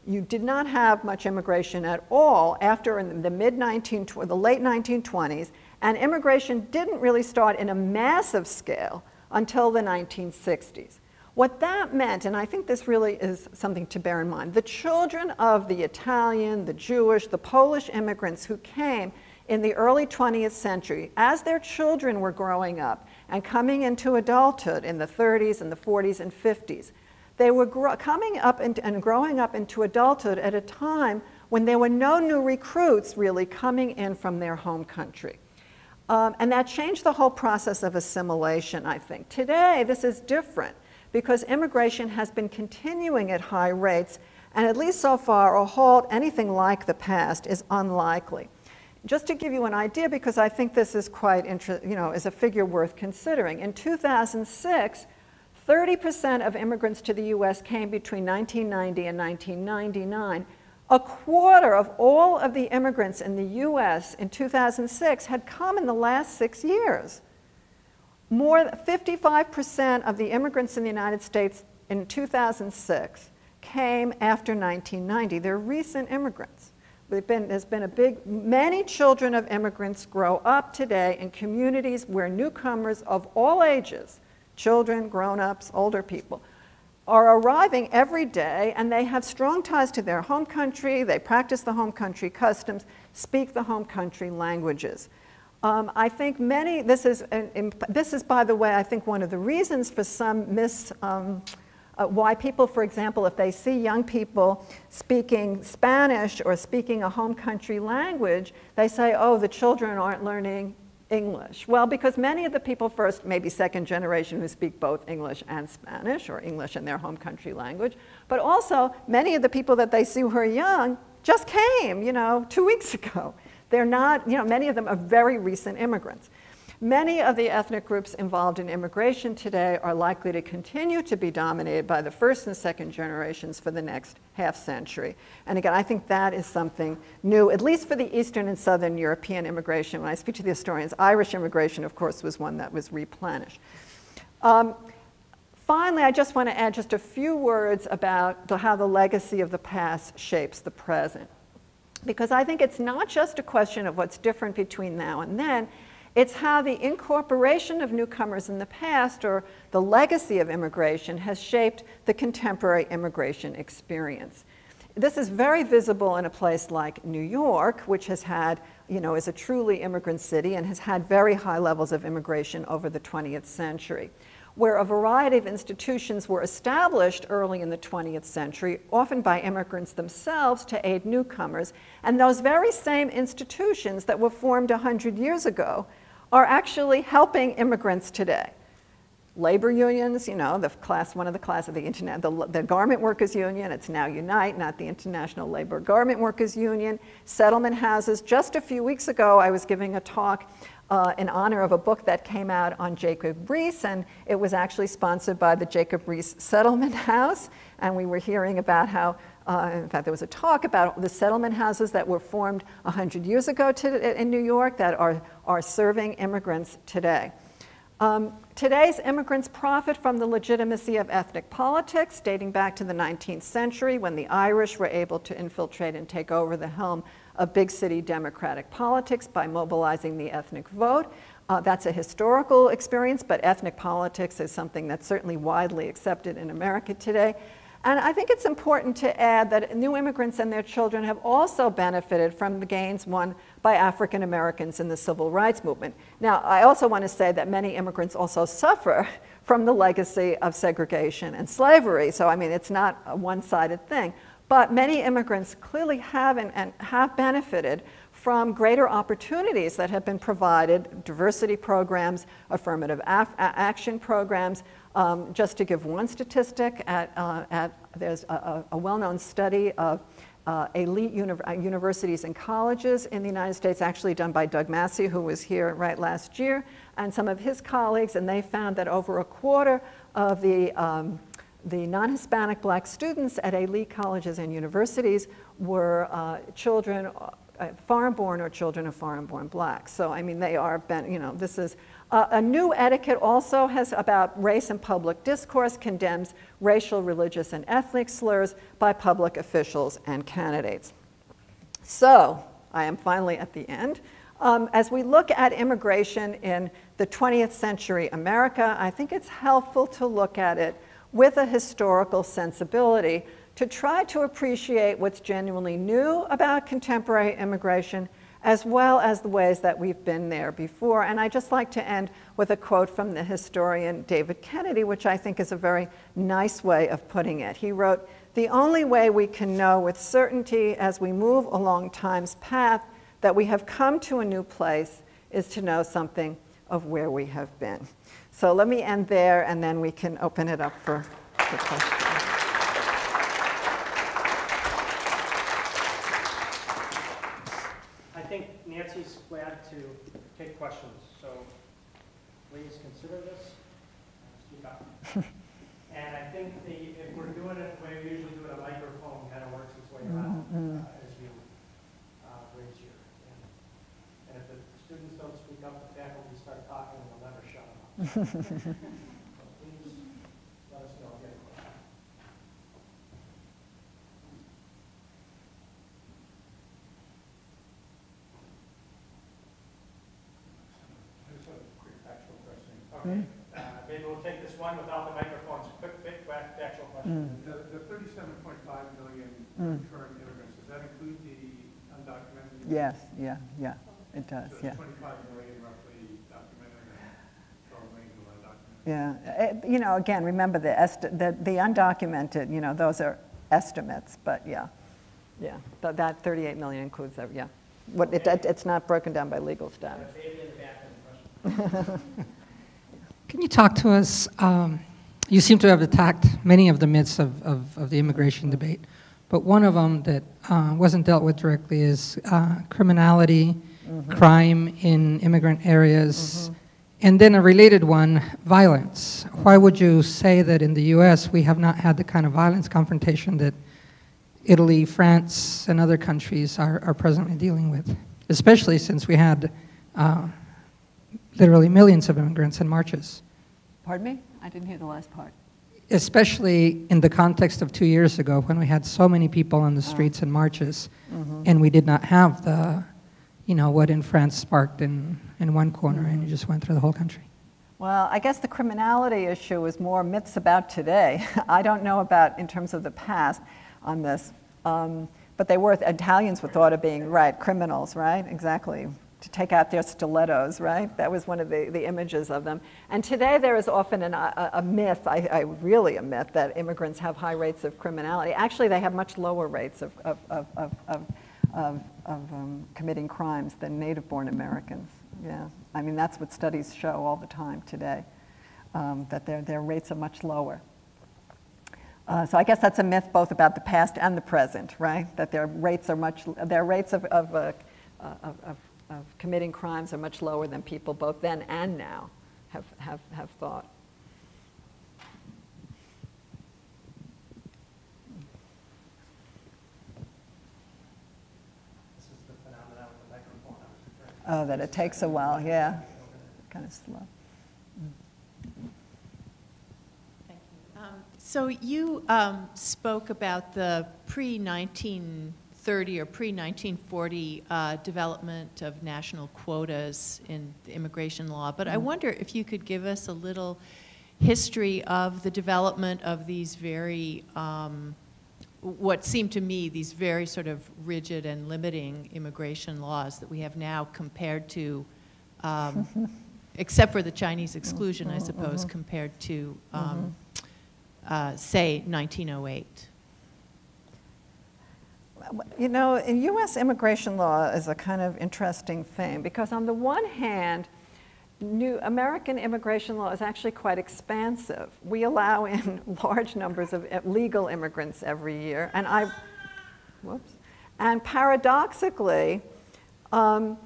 you did not have much immigration at all after in the mid 19, the late 1920s, and immigration didn't really start in a massive scale until the 1960s. What that meant, and I think this really is something to bear in mind, the children of the Italian, the Jewish, the Polish immigrants who came in the early 20th century, as their children were growing up and coming into adulthood in the 30s and the 40s and 50s, they were coming up and, growing up into adulthood at a time when there were no new recruits really coming in from their home country. Um, and that changed the whole process of assimilation, I think. Today, this is different because immigration has been continuing at high rates, and at least so far, a halt anything like the past is unlikely. Just to give you an idea, because I think this is quite, you know, is a figure worth considering. In 2006, 30% of immigrants to the US came between 1990 and 1999. A quarter of all of the immigrants in the US in 2006 had come in the last six years. More than 55% of the immigrants in the United States in 2006 came after 1990. They're recent immigrants. Been, there's been a big, many children of immigrants grow up today in communities where newcomers of all ages, children, grown-ups, older people, are arriving every day and they have strong ties to their home country, they practice the home country customs, speak the home country languages. Um, I think many, this is, this is, by the way, I think one of the reasons for some mis, um, uh, why people, for example, if they see young people speaking Spanish or speaking a home country language, they say, oh, the children aren't learning English. Well, because many of the people first, maybe second generation, who speak both English and Spanish, or English in their home country language, but also many of the people that they see who are young just came, you know, two weeks ago. They're not, you know, many of them are very recent immigrants. Many of the ethnic groups involved in immigration today are likely to continue to be dominated by the first and second generations for the next half century. And again, I think that is something new, at least for the Eastern and Southern European immigration. When I speak to the historians, Irish immigration, of course, was one that was replenished. Um, finally, I just want to add just a few words about the, how the legacy of the past shapes the present because I think it's not just a question of what's different between now and then, it's how the incorporation of newcomers in the past or the legacy of immigration has shaped the contemporary immigration experience. This is very visible in a place like New York, which has had, you know, is a truly immigrant city and has had very high levels of immigration over the 20th century where a variety of institutions were established early in the 20th century, often by immigrants themselves to aid newcomers. And those very same institutions that were formed 100 years ago are actually helping immigrants today. labor unions, you know, the class, one of the class of the internet, the, the Garment Workers Union, it's now Unite, not the International Ladies' Garment Workers Union, settlement houses. Just a few weeks ago, I was giving a talk uh, in honor of a book that came out on Jacob Riis, and it was actually sponsored by the Jacob Riis Settlement House. And we were hearing about how, uh, in fact, there was a talk about the settlement houses that were formed 100 years ago to, in New York that are, are serving immigrants today. Um, today's immigrants profit from the legitimacy of ethnic politics dating back to the 19th century when the Irish were able to infiltrate and take over the helm of big city democratic politics by mobilizing the ethnic vote. Uh, that's a historical experience, but ethnic politics is something that's certainly widely accepted in America today. And I think it's important to add that new immigrants and their children have also benefited from the gains won by African Americans in the civil rights movement. Now, I also want to say that many immigrants also suffer from the legacy of segregation and slavery. So, I mean, it's not a one sided thing. But many immigrants clearly have and, and have benefited from greater opportunities that have been provided, diversity programs, affirmative action programs. Um, just to give one statistic, at, uh, at, there's a, a well-known study of uh, elite uni uh, universities and colleges in the United States, actually done by Doug Massey, who was here right last year, and some of his colleagues, and they found that over a quarter of the um, the non-Hispanic black students at elite colleges and universities were uh, children, uh, foreign-born or children of foreign-born blacks. So, I mean, they are, you know, this is, uh, a new etiquette also has about race and public discourse condemns racial, religious, and ethnic slurs by public officials and candidates. So, I am finally at the end. Um, as we look at immigration in the 20th century America, I think it's helpful to look at it with a historical sensibility to try to appreciate what's genuinely new about contemporary immigration as well as the ways that we've been there before. And I just like to end with a quote from the historian David Kennedy, which I think is a very nice way of putting it. He wrote, The only way we can know with certainty as we move along time's path that we have come to a new place is to know something of where we have been. So let me end there, and then we can open it up for, questions. I think Nancy's glad to take questions, so please consider this. Speak up. and I think the, if we're doing it the way we usually do it, a microphone kind of works its way around mm-hmm. uh, as you uh, raise your hand. And if the students don't speak up, the faculty start talking, and they'll never shut up. Please let us know if you have a question. I just have a quick factual question. Okay, uh, maybe we'll take this one without the microphones. Quick, quick, fact- factual question. The, the thirty-seven point five million Mm. return immigrants, does that include the undocumented? Yes, yeah, yeah, it does, So yeah. twenty-five million roughly documented and twelve million undocumented? Yeah, Eh, you know, again, remember the, esti- the, the undocumented, you know, those are estimates, but yeah, yeah. But that 38 million includes, that, yeah. What, it, it- it's not broken down by legal status. Baby in the back of the question. Can you talk to us? Um, you seem to have attacked many of the myths of, of, of the immigration debate, but one of them that uh, wasn't dealt with directly is uh, criminality, crime in immigrant areas, and then a related one, violence. Why would you say that in the US we have not had the kind of violence confrontation that Italy, France, and other countries are, are presently dealing with? Especially since we had uh, literally millions of immigrants in marches. Pardon me? I didn't hear the last part. especially in the context of two years ago when we had so many people on the streets and marches and we did not have the you know what in france sparked in, in one corner and it just went through the whole country Well, I guess the criminality issue is more myths about today. I don't know about in terms of the past on this. Um, but they were, Italians were thought of being, right, criminals, right? Exactly. To take out their stilettos, right? That was one of the, the images of them. And today there is often an, a, a myth, I, I, really a myth, that immigrants have high rates of criminality. Actually, they have much lower rates of, of, of, of, of, of, um, committing crimes than native born Americans. Yeah. I mean, that's what studies show all the time today. um, that their, their rates are much lower. Uh, so I guess that's a myth both about the past and the present, right? That their rates are much, their rates of, of, uh, of, of, of committing crimes are much lower than people both then and now have, have, have thought. This is the phenomenon with the microphone I was referring to. Oh, that it takes a while, yeah. Kind of slow. Thank you. Um, So you um, spoke about the pre-1930 or pre-1940 uh, development of national quotas in the immigration law, but I wonder if you could give us a little history of the development of these very, um, what seem to me, these very sort of rigid and limiting immigration laws that we have now compared to um, except for the Chinese exclusion, I suppose, compared to, um, uh, say, 1908. You know, in U.S. immigration law is a kind of interesting thing because, on the one hand, new American immigration law is actually quite expansive. We allow in large numbers of uh, legal immigrants every year, and I, whoops, and paradoxically, um,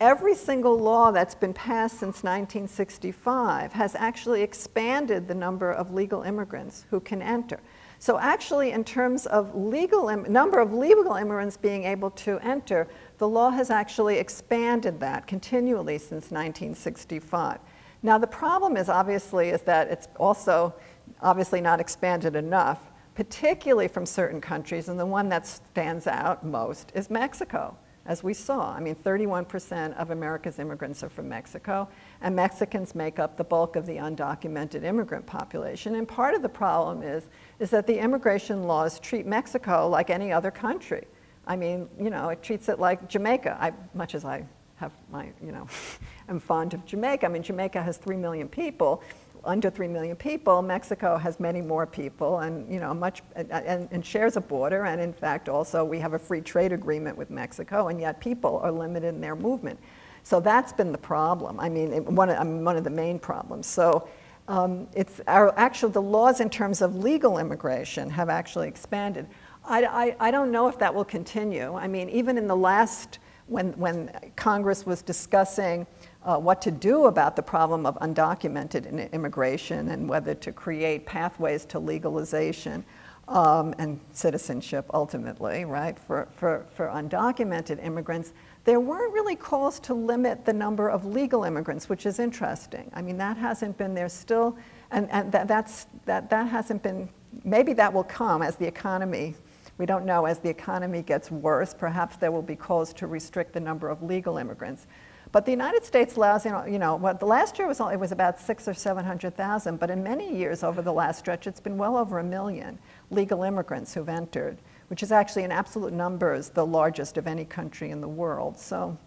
every single law that's been passed since 1965 has actually expanded the number of legal immigrants who can enter. So actually, in terms of legal number of legal immigrants being able to enter, the law has actually expanded that continually since 1965. Now the problem is obviously is that it's also obviously not expanded enough, particularly from certain countries, and the one that stands out most is Mexico as we saw. I mean, 31% of America's immigrants are from Mexico, and Mexicans make up the bulk of the undocumented immigrant population. And part of the problem is, is that the immigration laws treat Mexico like any other country. I mean, you know, it treats it like Jamaica, I, much as I have my, you know, I'm fond of Jamaica. I mean, Jamaica has 3 million people, under 3 million people. Mexico has many more people and, you know, much, and, and, shares a border. And in fact, also we have a free trade agreement with Mexico, and yet people are limited in their movement. So that's been the problem. I mean, it, one, of, one of the main problems. So um, it's our, actually, the laws in terms of legal immigration have actually expanded. I, I, I don't know if that will continue. I mean, even in the last, when, when Congress was discussing uh, what to do about the problem of undocumented immigration and whether to create pathways to legalization um, and citizenship ultimately, right, for, for, for undocumented immigrants, there weren't really calls to limit the number of legal immigrants, which is interesting. I mean, that hasn't been there still, and, and that, that's, that, that hasn't been, maybe that will come as the economy, we don't know, as the economy gets worse, perhaps there will be calls to restrict the number of legal immigrants. But the United States allows, you know, you know what the last year was, only, it was about six or 700,000, but in many years over the last stretch, it's been well over a million legal immigrants who've entered, which is actually in absolute numbers the largest of any country in the world. So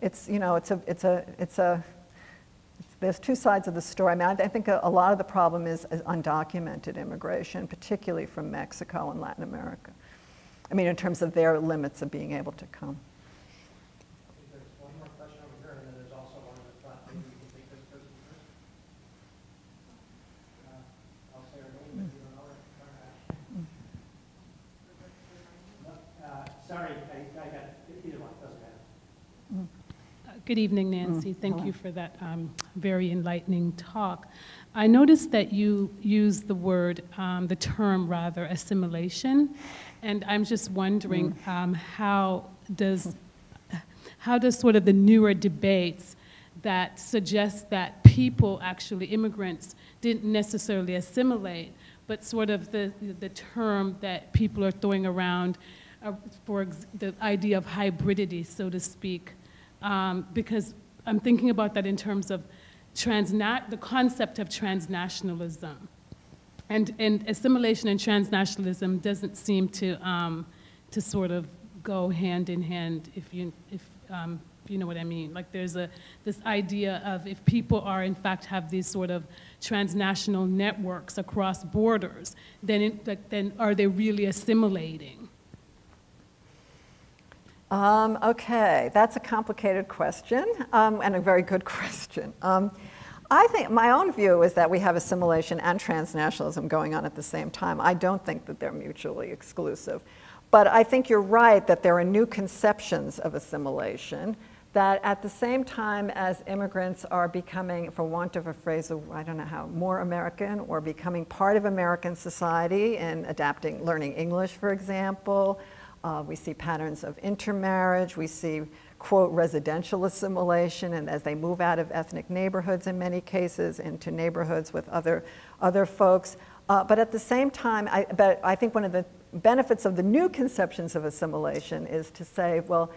it's, you know, it's a, it's a, it's a, there's two sides of the story. I mean, I think a, a lot of the problem is, is undocumented immigration, particularly from Mexico and Latin America. I mean, in terms of their limits of being able to come. Sorry, I, I got either one, doesn't matter. Good evening, Nancy. Thank you for that um, very enlightening talk. I noticed that you used the word, um, the term rather, assimilation, and I'm just wondering um, how does how does sort of the newer debates that suggest that people, actually immigrants, didn't necessarily assimilate, but sort of the the term that people are throwing around uh, for the idea of hybridity, so to speak, um, because I'm thinking about that in terms of transna- the concept of transnationalism. And, and assimilation and transnationalism doesn't seem to, um, to sort of go hand in hand, if you, if, um, if you know what I mean. Like there's a, this idea of if people are in fact have these sort of transnational networks across borders, then, it, then are they really assimilating? Um, okay, that's a complicated question um, and a very good question. Um, I think my own view is that we have assimilation and transnationalism going on at the same time. I don't think that they're mutually exclusive. But I think you're right that there are new conceptions of assimilation that at the same time as immigrants are becoming, for want of a phrase, I don't know how, more American or becoming part of American society and adapting, learning English, for example, uh, we see patterns of intermarriage, we see quote, residential assimilation, and as they move out of ethnic neighborhoods in many cases into neighborhoods with other, other folks. Uh, but at the same time, I, but I think one of the benefits of the new conceptions of assimilation is to say, well,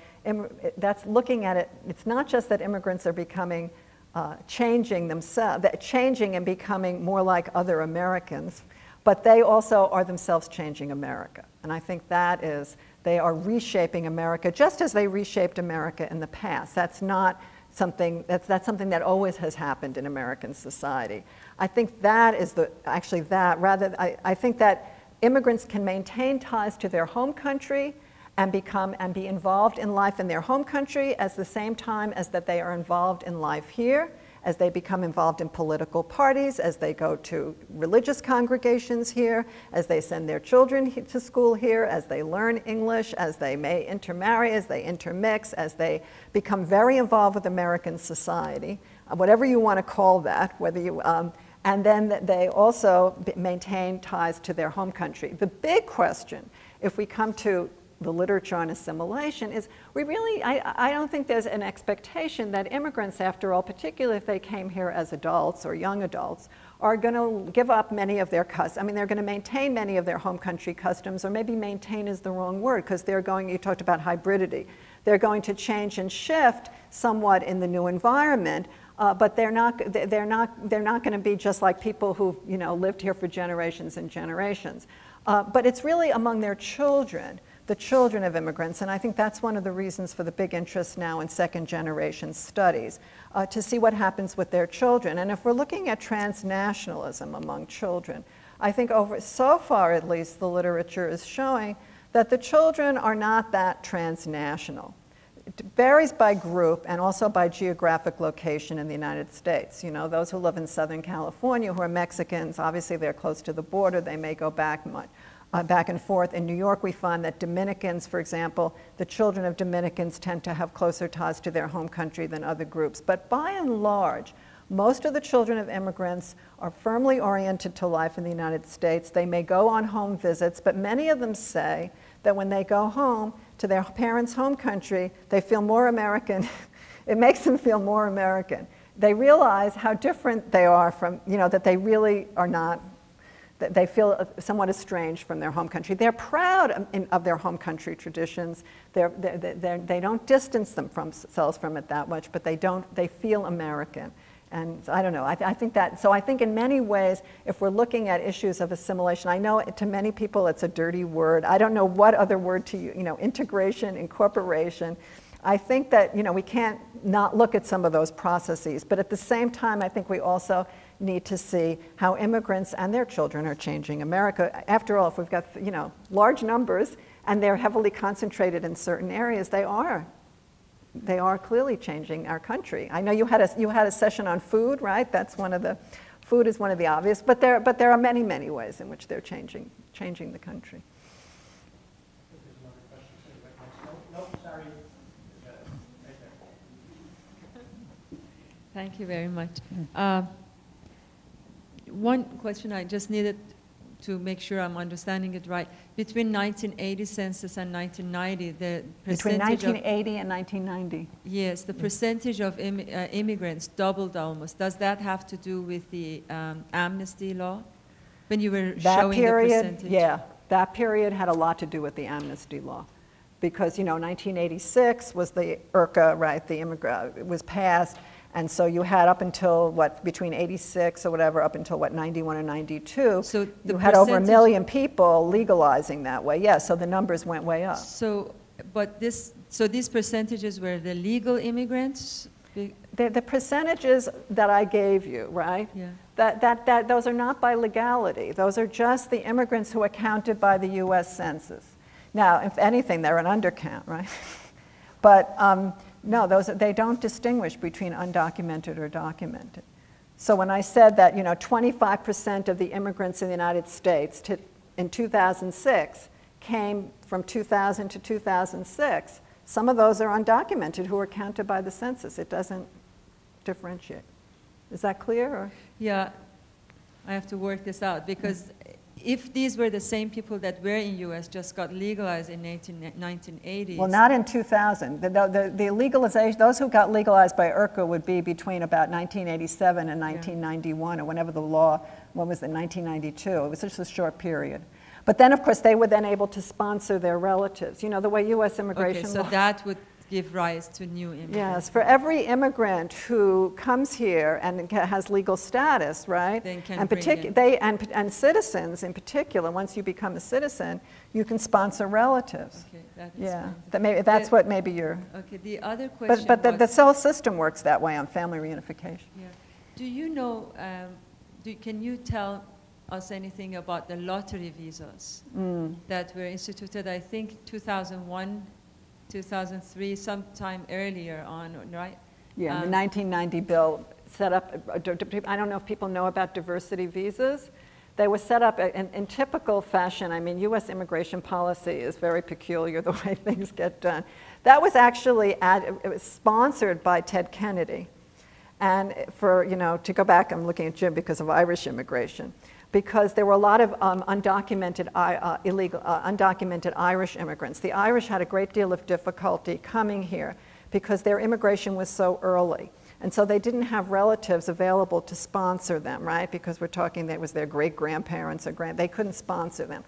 that's looking at it, it's not just that immigrants are becoming, uh, changing themselves, changing and becoming more like other Americans, but they also are themselves changing America. And I think that is they are reshaping America just as they reshaped America in the past. That's not something, that's, that's something that always has happened in American society. I think that is the, actually that, rather, I, I think that immigrants can maintain ties to their home country and become and be involved in life in their home country at the same time as that they are involved in life here as they become involved in political parties, as they go to religious congregations here, as they send their children to school here, as they learn English, as they may intermarry, as they intermix, as they become very involved with American society, uh, whatever you want to call that, whether you, um, and then they also maintain ties to their home country. The big question, if we come to the literature on assimilation is we really, I, I don't think there's an expectation that immigrants, after all, particularly if they came here as adults or young adults, are going to give up many of their customs. I mean, they're going to maintain many of their home country customs, or maybe maintain is the wrong word, because they're going, you talked about hybridity. They're going to change and shift somewhat in the new environment, uh, but they're not, they're not, they're not going to be just like people who've you know, lived here for generations and generations. Uh, but it's really among their children the children of immigrants, and I think that's one of the reasons for the big interest now in second generation studies, uh, to see what happens with their children. And if we're looking at transnationalism among children, I think over, so far at least, the literature is showing that the children are not that transnational. It varies by group and also by geographic location in the United States. You know, those who live in Southern California who are Mexicans, obviously they're close to the border, they may go back much uh, back and forth. In New York, we find that Dominicans, for example, the children of Dominicans tend to have closer ties to their home country than other groups. But by and large, most of the children of immigrants are firmly oriented to life in the United States. They may go on home visits, but many of them say that when they go home to their parents' home country, they feel more American. it makes them feel more American. They realize how different they are from, you know, that they really are not they feel somewhat estranged from their home country. They're proud of their home country traditions. They're, they're, they're, they do not distance themselves from it that much, but they, don't, they feel American. And I don't know, I, I, think that, so I think in many ways, if we're looking at issues of assimilation, I know to many people it's a dirty word. I don't know what other word to use, you know, integration, incorporation. I think that, you know, we can't not look at some of those processes, but at the same time, I think we also need to see how immigrants and their children are changing America. After all, if we've got you know large numbers and they're heavily concentrated in certain areas, they are they are clearly changing our country. I know you had a you had a session on food, right? That's one of the food is one of the obvious, but there but there are many many ways in which they're changing changing the country. Thank you very much. Uh, one question I just needed to make sure I'm understanding it right. Between 1980 census and 1990, the percentage Between percentage 1980 and 1990. yes, the percentage of Im, uh, immigrants doubled almost. Does that have to do with the um, amnesty law? When you were That showing period, the percentage? yeah, that period had a lot to do with the amnesty law. Because, you know, 1986 was the IRCA, right, the immigrant, was passed, and so you had up until what, between 86 or whatever, up until what, 91 or 92, So you had over a million people legalizing that way. Yeah, so the numbers went way up. So, but this, so these percentages were the legal immigrants? The, the percentages that I gave you, right? Yeah. That, that, that, those are not by legality. Those are just the immigrants who are counted by the US Census. Now, if anything, they're an undercount, right? But, um, no, those, they don't distinguish between undocumented or documented. So when I said that, you know, 25% of the immigrants in the United States to, in 2006 came from 2000 to 2006, some of those are undocumented who are counted by the census. It doesn't differentiate. Is that clear? Or? Yeah, I have to work this out because if these were the same people that were in US just got legalized in 19, 1980s. Well, not in 2000. The, the, the, legalization, those who got legalized by IRCA would be between about 1987 and 1991, yeah. or whenever the law, when was it, 1992. It was just a short period. But then, of course, they were then able to sponsor their relatives. You know, the way U.S. immigration okay, so law. that would give rise to new immigrants. Yes, for every immigrant who comes here and has legal status, right? And partic- they and, and citizens in particular, once you become a citizen, you can sponsor relatives. Okay, that yeah, that maybe that's the, what maybe you're. Okay, the other question. But but the, the whole system works that way on family reunification. Yeah. Do you know? Um, do, can you tell us anything about the lottery visas mm. that were instituted? I think 2001 2003, sometime earlier on, right? Yeah, um, the 1990 bill set up, uh, I don't know if people know about diversity visas. They were set up in, in, typical fashion. I mean, US immigration policy is very peculiar the way things get done. That was actually ad, it was sponsored by Ted Kennedy. And for, you know, to go back, I'm looking at Jim because of Irish immigration because there were a lot of um, undocumented, uh, illegal, uh, undocumented Irish immigrants. The Irish had a great deal of difficulty coming here because their immigration was so early. And so they didn't have relatives available to sponsor them, right? Because we're talking that was their great grandparents or grand, they couldn't sponsor them.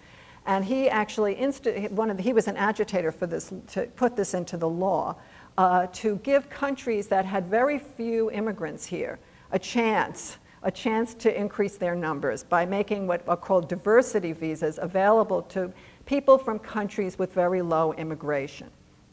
And he actually, insta- one of the, he was an agitator for this, to put this into the law, uh, to give countries that had very few immigrants here a chance a chance to increase their numbers by making what are called diversity visas available to people from countries with very low immigration.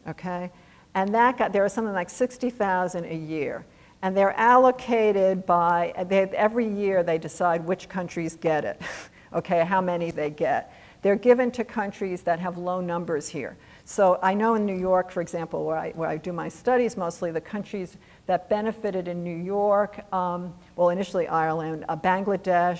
Okay? And that got, there are something like 60,000 a year. And they're allocated by, they, every year they decide which countries get it, okay, how many they get. They're given to countries that have low numbers here. So I know in New York, for example, where I, where I do my studies mostly, the countries that benefited in New York, um, well, initially Ireland, uh, Bangladesh,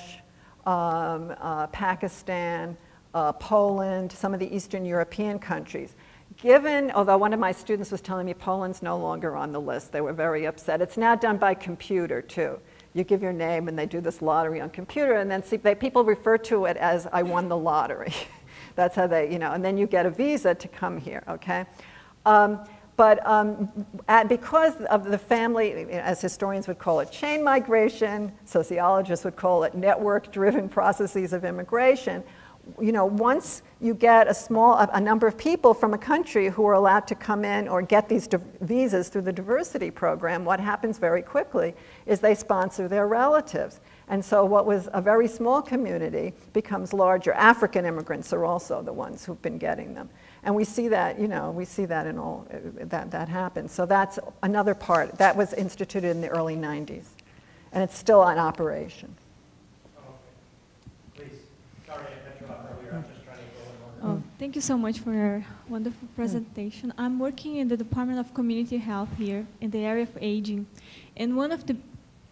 um, uh, Pakistan, uh, Poland, some of the Eastern European countries. Given, although one of my students was telling me Poland's no longer on the list, they were very upset. It's now done by computer too. You give your name and they do this lottery on computer, and then see, they, people refer to it as I won the lottery. That's how they, you know, and then you get a visa to come here, okay? Um, but um, because of the family, as historians would call it, chain migration, sociologists would call it network-driven processes of immigration, you know, once you get a small, a number of people from a country who are allowed to come in or get these visas through the diversity program, what happens very quickly is they sponsor their relatives. And so what was a very small community becomes larger. African immigrants are also the ones who've been getting them. And we see that, you know, we see that in all, that, that happens. So that's another part. That was instituted in the early 90s. And it's still in operation. Please. Sorry, I cut you off earlier. I'm just trying to go Oh, thank you so much for your wonderful mm. presentation. I'm working in the Department of Community Health here in the area of aging. And one of the,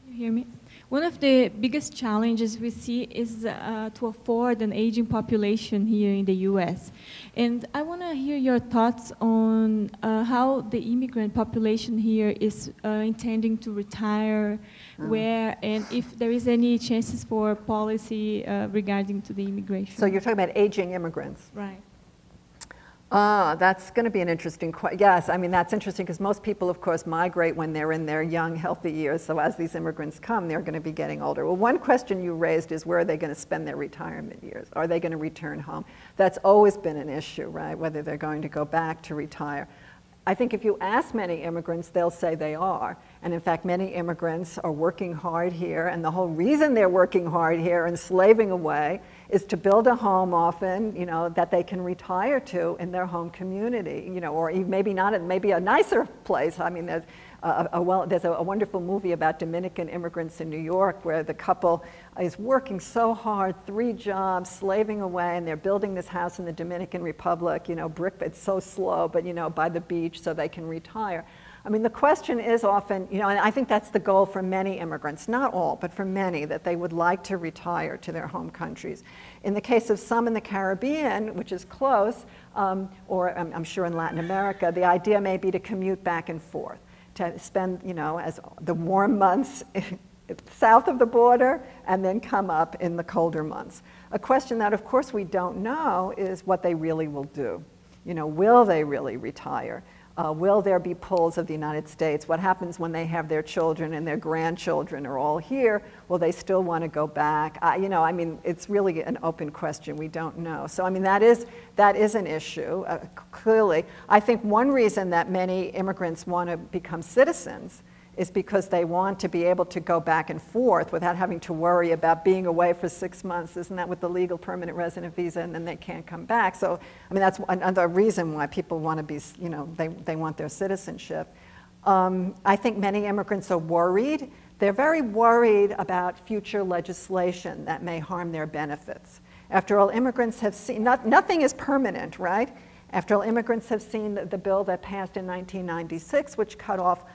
you hear me? One of the biggest challenges we see is uh, to afford an aging population here in the U.S. And I want to hear your thoughts on uh, how the immigrant population here is uh, intending to retire, mm. where, and if there is any chances for policy uh, regarding to the immigration. So you're talking about aging immigrants. Right. Ah, that's going to be an interesting question. Yes, I mean, that's interesting because most people, of course, migrate when they're in their young, healthy years. So as these immigrants come, they're going to be getting older. Well, one question you raised is where are they going to spend their retirement years? Are they going to return home? That's always been an issue, right? Whether they're going to go back to retire. I think if you ask many immigrants, they'll say they are. And in fact, many immigrants are working hard here. And the whole reason they're working hard here and slaving away is to build a home often, you know, that they can retire to in their home community, you know, or maybe not, maybe a nicer place. I mean, there's a, a well, there's a, a, wonderful movie about Dominican immigrants in New York where the couple is working so hard, three jobs, slaving away, and they're building this house in the Dominican Republic, you know, brick, it's so slow, but, you know, by the beach so they can retire. I mean, the question is often, you know, and I think that's the goal for many immigrants, not all, but for many, that they would like to retire to their home countries. In the case of some in the Caribbean, which is close, um, or I'm, I'm sure in Latin America, the idea may be to commute back and forth, to spend, you know, as the warm months south of the border and then come up in the colder months. A question that, of course, we don't know is what they really will do. You know, will they really retire? Uh, will there be pulls of the United States? What happens when they have their children and their grandchildren are all here? Will they still want to go back? You know, I mean, it's really an open question. We don't know. So, I mean, that is, that is an issue, uh, clearly. I think one reason that many immigrants want to become citizens is because they want to be able to go back and forth without having to worry about being away for six months. Isn't that with the legal permanent resident visa? And then they can't come back. So, I mean, that's another reason why people want to be, you know, they, they want their citizenship. Um, I think many immigrants are worried. They're very worried about future legislation that may harm their benefits. After all, immigrants have seen, not, nothing is permanent, right? After all, immigrants have seen the, the bill that passed in 1996, which cut off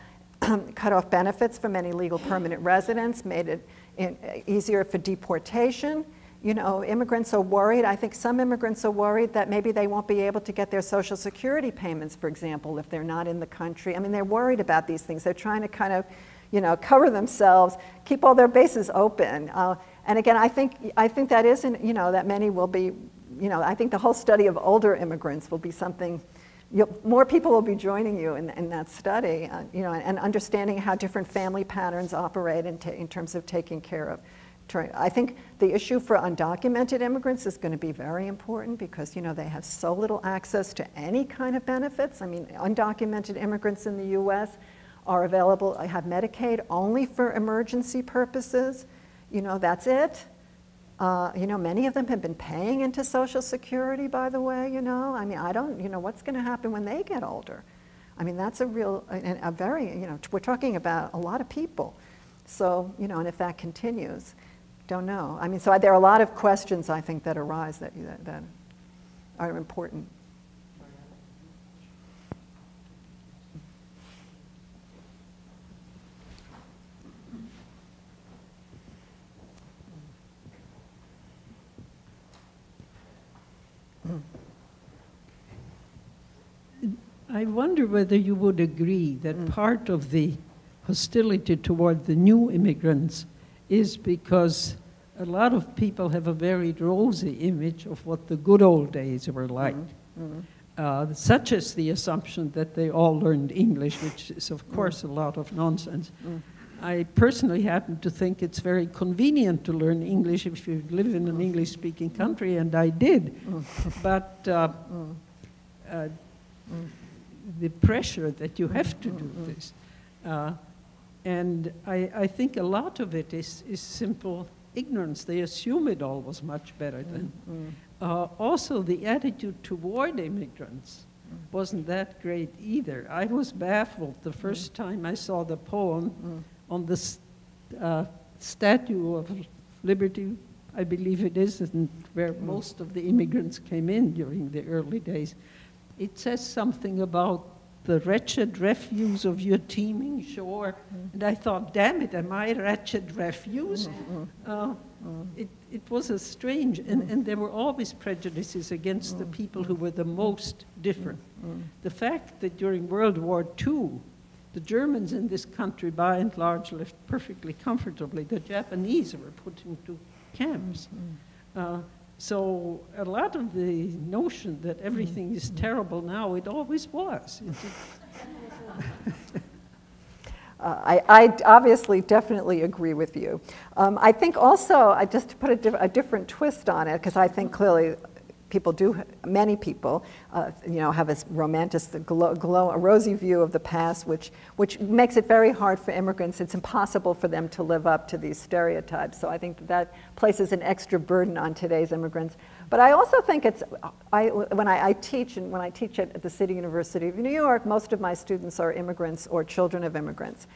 cut off benefits for many legal permanent residents, made it in, easier for deportation. You know, immigrants are worried. I think some immigrants are worried that maybe they won't be able to get their Social Security payments, for example, if they're not in the country. I mean, they're worried about these things. They're trying to kind of, you know, cover themselves, keep all their bases open. Uh, and again, I think, I think that isn't, you know, that many will be, you know, I think the whole study of older immigrants will be something more people will be joining you in, in that study, uh, you know, and understanding how different family patterns operate in, in terms of taking care of. I think the issue for undocumented immigrants is going to be very important because, you know, they have so little access to any kind of benefits. I mean, undocumented immigrants in the U.S. are available, have Medicaid only for emergency purposes. You know, that's it. Uh, you know, many of them have been paying into Social Security, by the way, you know. I mean, I don't, you know, what's going to happen when they get older? I mean, that's a real, a, a very, you know, we're talking about a lot of people. So, you know, and if that continues, don't know. I mean, so there are a lot of questions, I think, that arise that, that, that are important. I wonder whether you would agree that mm. part of the hostility toward the new immigrants is because a lot of people have a very rosy image of what the good old days were like. Mm. Uh, such as the assumption that they all learned English, which is, of mm. course, a lot of nonsense. Mm. I personally happen to think it's very convenient to learn English if you live in an English speaking country, and I did. Mm. but uh, mm. uh, the pressure that you have to do mm-hmm. this. Uh, and I, I, think a lot of it is, is simple ignorance. They assume it all was much better than. Mm-hmm. Uh, also, the attitude toward immigrants mm. wasn't that great either. I was baffled the first time I saw the poem on the uh, Statue of Liberty, I believe it is, and where most of the immigrants came in during the early days it says something about the wretched refuse of your teeming shore. Mm. And I thought, damn it, am I wretched refuse? Mm, uh, it, it was a strange, and, and there were always prejudices against the people who were the most different. The fact that during World War II, the Germans in this country, by and large, lived perfectly comfortably. The Japanese were put into camps. Uh, so a lot of the notion that everything is terrible now, it always was. Uh, I, I, obviously definitely agree with you. Um, I think also, I just to put a, di a different twist on it, because I think clearly people do, many people, uh, you know, have a romantic, glow, glow, a rosy view of the past, which, which makes it very hard for immigrants. It's impossible for them to live up to these stereotypes. So I think that, places an extra burden on today's immigrants. But I also think it's, I, when I, I teach, and when I teach at the City University of New York, most of my students are immigrants or children of immigrants.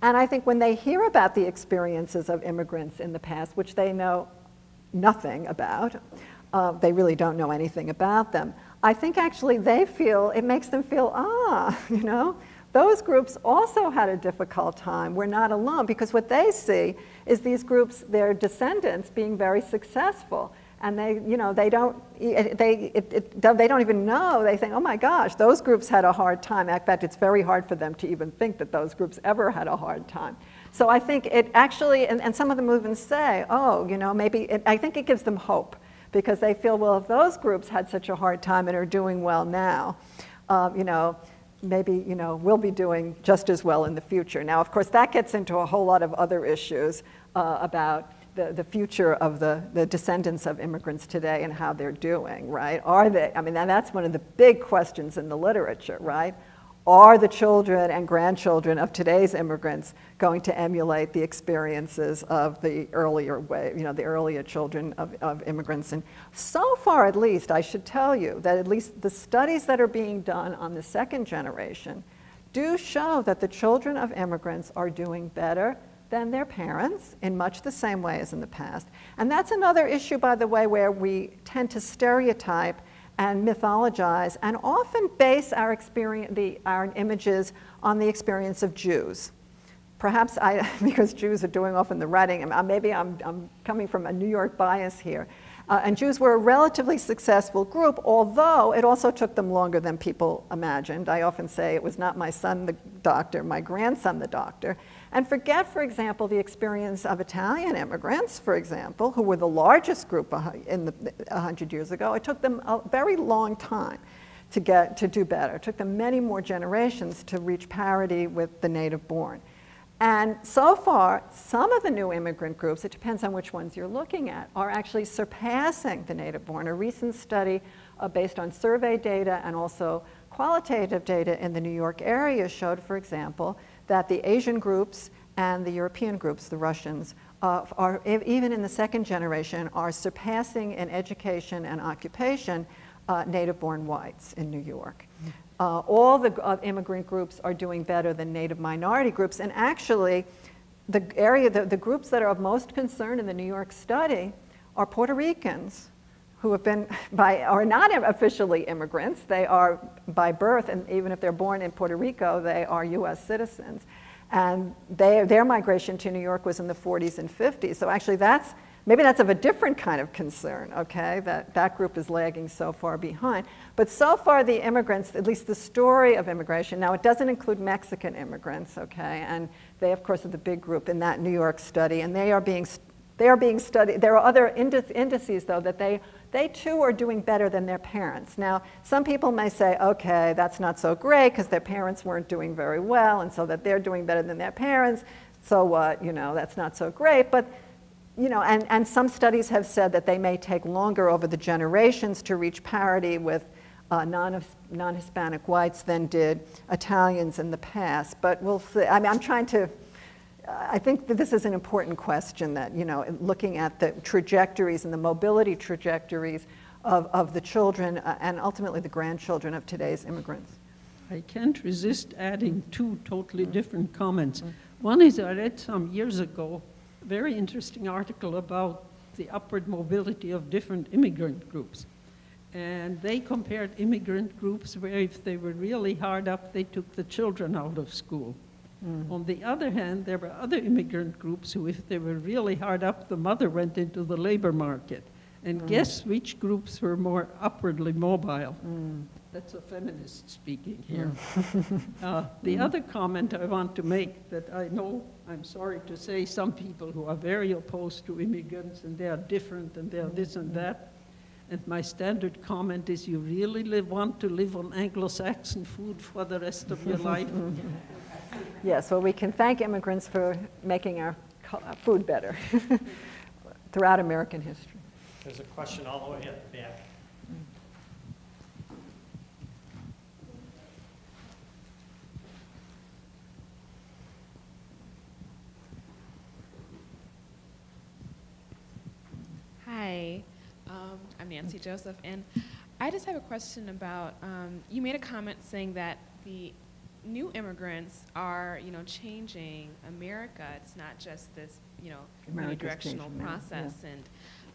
And I think when they hear about the experiences of immigrants in the past, which they know nothing about, uh, they really don't know anything about them. I think actually they feel, it makes them feel, ah, you know, those groups also had a difficult time. We're not alone because what they see is these groups, their descendants, being very successful. And they, you know, they don't, they, it, it, they don't even know. They think, oh my gosh, those groups had a hard time. In fact, it's very hard for them to even think that those groups ever had a hard time. So I think it actually, and, and some of the movements say, oh, you know, maybe, it, I think it gives them hope because they feel, well, if those groups had such a hard time and are doing well now, uh, you know, maybe you know we'll be doing just as well in the future. Now, of course, that gets into a whole lot of other issues uh, about the, the future of the, the descendants of immigrants today and how they're doing, right? Are they, I mean, that's one of the big questions in the literature, right? Are the children and grandchildren of today's immigrants going to emulate the experiences of the earlier way, you know, the earlier children of, of immigrants? And so far, at least, I should tell you that at least the studies that are being done on the second generation do show that the children of immigrants are doing better than their parents in much the same way as in the past. And that's another issue, by the way, where we tend to stereotype and mythologize and often base our, experience, the, our images on the experience of Jews. Perhaps I, because Jews are doing often the writing, maybe I'm, I'm coming from a New York bias here. Uh, and Jews were a relatively successful group, although it also took them longer than people imagined. I often say it was not my son the doctor, my grandson the doctor. And forget, for example, the experience of Italian immigrants, for example, who were the largest group in the 100 years ago. It took them a very long time to get to do better. It took them many more generations to reach parity with the native born. And so far, some of the new immigrant groups, it depends on which ones you're looking at, are actually surpassing the native born. A recent study uh, based on survey data and also qualitative data in the New York area showed, for example, that the Asian groups and the European groups, the Russians, uh, are, even in the second generation, are surpassing in education and occupation uh, native-born whites in New York. Uh, all the uh, immigrant groups are doing better than native minority groups, and actually, the area, the, the groups that are of most concern in the New York study are Puerto Ricans, who have been by are not officially immigrants. They are by birth, and even if they're born in Puerto Rico, they are U.S. citizens. And they, their migration to New York was in the 40s and 50s. So actually, that's maybe that's of a different kind of concern. Okay, that that group is lagging so far behind. But so far, the immigrants, at least the story of immigration. Now, it doesn't include Mexican immigrants. Okay, and they, of course, are the big group in that New York study, and they are being they are being studied. There are other indices, though, that they they too are doing better than their parents. Now, some people may say, okay, that's not so great because their parents weren't doing very well, and so that they're doing better than their parents. So what, you know, that's not so great. But, you know, and, and some studies have said that they may take longer over the generations to reach parity with uh, non, non-Hispanic whites than did Italians in the past. But we'll see. I mean, I'm trying to I think that this is an important question that, you know, looking at the trajectories and the mobility trajectories of, of the children uh, and ultimately the grandchildren of today's immigrants. I can't resist adding two totally different comments. One is I read some years ago a very interesting article about the upward mobility of different immigrant groups. And they compared immigrant groups where if they were really hard up, they took the children out of school. Mm. On the other hand, there were other immigrant groups who, if they were really hard up, the mother went into the labor market. And mm. guess which groups were more upwardly mobile? Mm. That's a feminist speaking here. Mm. uh, the mm. other comment I want to make that I know, I'm sorry to say, some people who are very opposed to immigrants and they are different and they are this and that. And my standard comment is you really live, want to live on Anglo Saxon food for the rest of your life? Yes, well, we can thank immigrants for making our food better throughout American history. There's a question all the way at the back. Hi, um, I'm Nancy Joseph, and I just have a question about um, you made a comment saying that the new immigrants are, you know, changing America. It's not just this, you know, unidirectional process. Yeah. And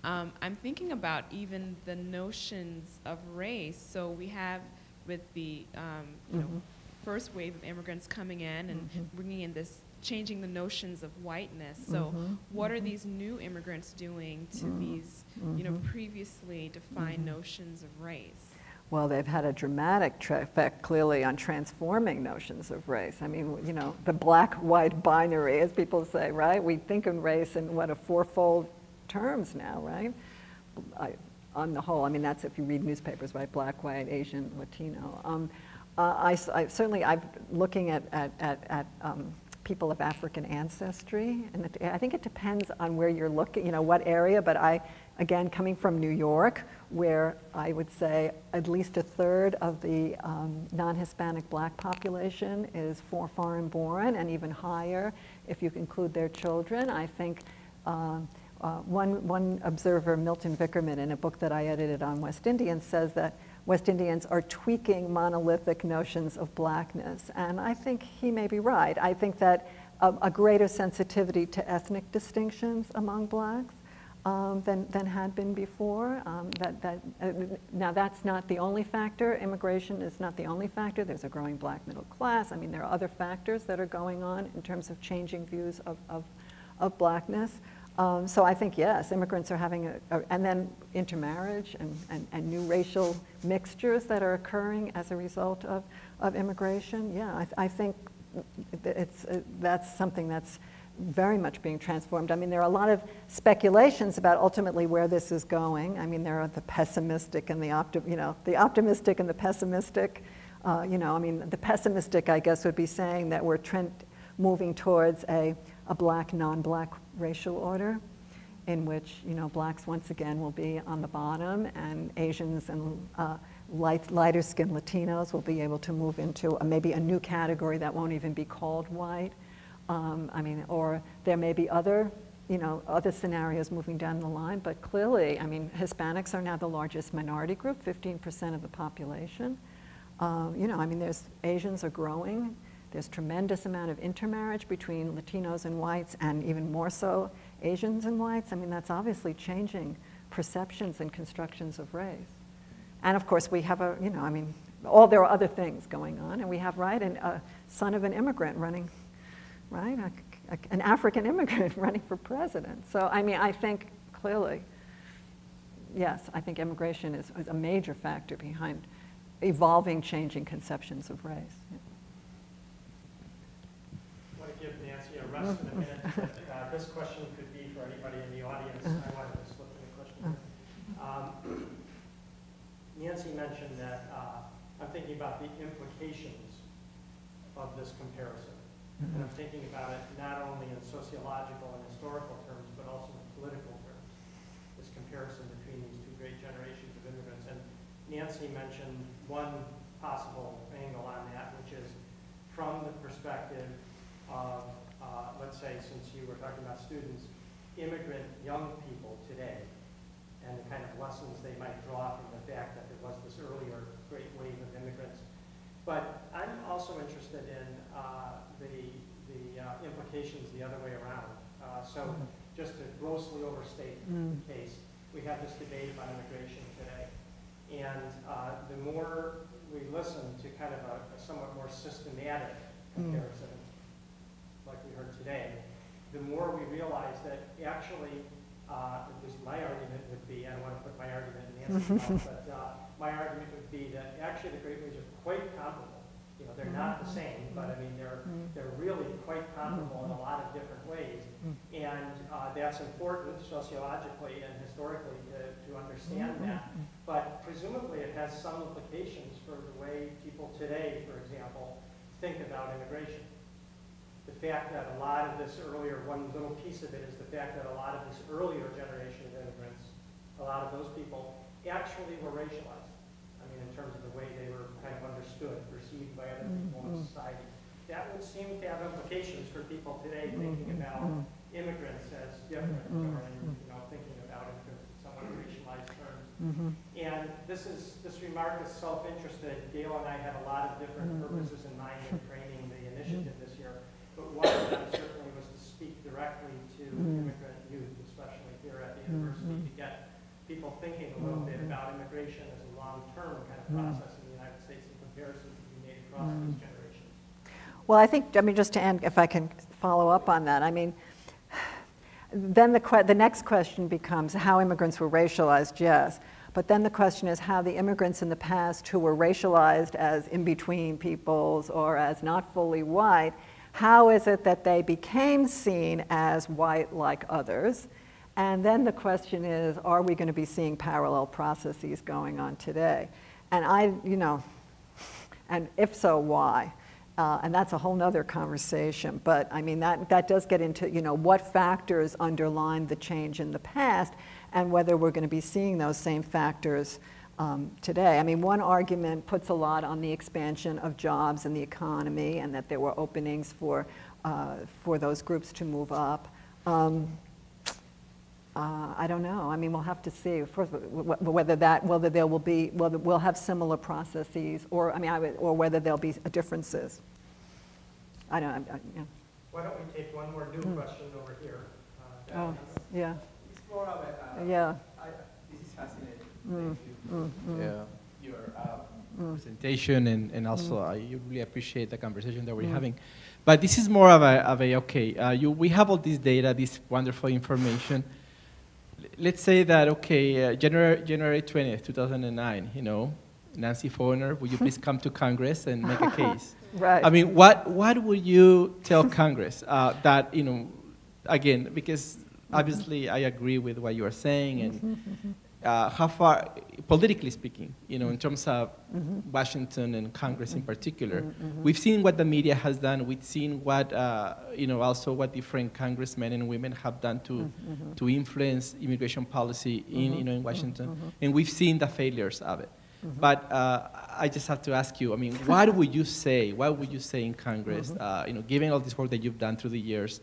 um, I'm thinking about even the notions of race. So we have with the, um, you mm -hmm. know, first wave of immigrants coming in and Mm-hmm. bringing in this, changing the notions of whiteness. So Mhm, what are mhm. these new immigrants doing to Mm, these, you know, previously defined notions of race? Well, they've had a dramatic effect clearly on transforming notions of race. I mean, you know, the black-white binary, as people say, right? We think of race in what a fourfold terms now, right? I, on the whole, I mean, that's if you read newspapers, right? Black, white, Asian, Latino. Um, uh, I, I- certainly, I'm looking at at at, at um, people of African ancestry, and it, I think it depends on where you're looking, you know, what area. But I, again, coming from New York, where I would say at least a third of the um, non-Hispanic Black population is for foreign-born, and even higher if you include their children. I think. Um, uh, one, one observer, Milton Vickerman, in a book that I edited on West Indians, says that West Indians are tweaking monolithic notions of blackness. And I think he may be right. I think that a, a greater sensitivity to ethnic distinctions among blacks um, than, than had been before. Um, that, that, uh, now, that's not the only factor. Immigration is not the only factor. There's a growing black middle class. I mean, there are other factors that are going on in terms of changing views of, of, of blackness. Um, so I think, yes, immigrants are having a, a and then intermarriage and, and, and new racial mixtures that are occurring as a result of, of immigration. Yeah, I, I think it's, uh, that's something that's very much being transformed. I mean, there are a lot of speculations about ultimately where this is going. I mean, there are the pessimistic and the optim, you know, the optimistic and the pessimistic. Uh, you know, I mean, the pessimistic, I guess, would be saying that we're trend, moving towards a, a black, non-black racial order in which, you know, blacks once again will be on the bottom and Asians and uh, light, lighter skinned Latinos will be able to move into a, maybe a new category that won't even be called white. Um, I mean, or there may be other, you know, other scenarios moving down the line, but clearly, I mean, Hispanics are now the largest minority group, 15% of the population. Um, you know, I mean, there's Asians are growing. There's tremendous amount of intermarriage between Latinos and whites, and even more so Asians and whites. I mean, that's obviously changing perceptions and constructions of race. And of course, we have a, you know, I mean, all there are other things going on, and we have, right, a son of an immigrant running, right, a, a, an African immigrant running for president. So, I mean, I think clearly, yes, I think immigration is, is a major factor behind evolving, changing conceptions of race. Yeah. I want to give Nancy a rest in a minute. but, uh, This question could be for anybody in the audience. I wanted to slip in a question. Um, Nancy mentioned that, uh, I'm thinking about the implications of this comparison. And I'm thinking about it not only in sociological and historical terms, but also in political terms, this comparison between these two great generations of immigrants. And Nancy mentioned one possible angle on that, which is from the perspective of, uh, let's say, since you were talking about students, immigrant young people today, and the kind of lessons they might draw from the fact that there was this earlier great wave of immigrants. But I'm also interested in uh, the, the uh, implications the other way around. Uh, So just to grossly overstate Mm. the case, we have this debate about immigration today. And uh, the more we listen to kind of a a somewhat more systematic Mm. comparison, like we heard today, the more we realize that actually, uh, at least my argument would be, I don't want to put my argument in Nancy's mouth, but uh, my argument would be that actually the Great Waves are quite comparable. They're not the same, but I mean, they're, mm-hmm. they're really quite comparable in a mm-hmm. lot of different ways. Mm-hmm. And uh, that's important sociologically and historically to, to understand that. But presumably it has some implications for the way people today, for example, think about immigration. The fact that a lot of this earlier, one little piece of it is the fact that a lot of this earlier generation of immigrants, a lot of those people actually were racialized. In terms of the way they were kind of understood, perceived by other people in mm-hmm. society. That would seem to have implications for people today mm-hmm. thinking about mm-hmm. immigrants as different, or, you know, thinking about immigrants in somewhat racialized terms. And this is, this remark is self-interested. Gail and I had a lot of different purposes in mind in framing the initiative this year. But one of them certainly was to speak directly to immigrant youth, especially here at the university, to get people thinking a little bit about immigration as long-term kind of process in the United States in comparison to be made across these mm. generations. Well, I think, I mean, just to end, if I can follow up on that, I mean, then the, the next question becomes how immigrants were racialized, yes. But then the question is how the immigrants in the past who were racialized as in between peoples or as not fully white, how is it that they became seen as white like others? And then the question is are we going to be seeing parallel processes going on today? And I, you know, and if so, why? Uh, and that's a whole nother conversation. But I mean, that, that does get into, you know, what factors underline the change in the past and whether we're going to be seeing those same factors um, today. I mean, one argument puts a lot on the expansion of jobs in the economy and that there were openings for, uh, for those groups to move up. Um, uh, I don't know. I mean, we'll have to see first, whether that, whether there will be, whether we'll have similar processes, or I mean, I would, or whether there'll be differences. I don't. I, I, yeah. Why don't we take one more new Mm. question over here? Uh, Oh, yeah. It's more of a, uh, Yeah. I, this is fascinating. Mm, Thank you. mm, mm. Yeah, your uh, Mm. presentation and, and also Mm. I really appreciate the conversation that we're Mm. having. But this is more of a, of a okay, uh, you, we have all this data, this wonderful information. Let's say that, okay, uh, January, January 20th, 2009, you know, Nancy Foner, would you please come to Congress and make a case? Right. I mean, what, what would you tell Congress uh, that, you know, again, because obviously I agree with what you are saying and uh, how far, politically speaking, you know, in terms of Mhm. Washington and Congress in particular, Mhm. we've seen what the media has done. We've seen what, uh, you know, also what different congressmen and women have done to, Mhm. to influence immigration policy in, you know, in Washington. And we've seen the failures of it. But uh, I just have to ask you, I mean, what would you say, what would you say in Congress, uh, you know, given all this work that you've done through the years,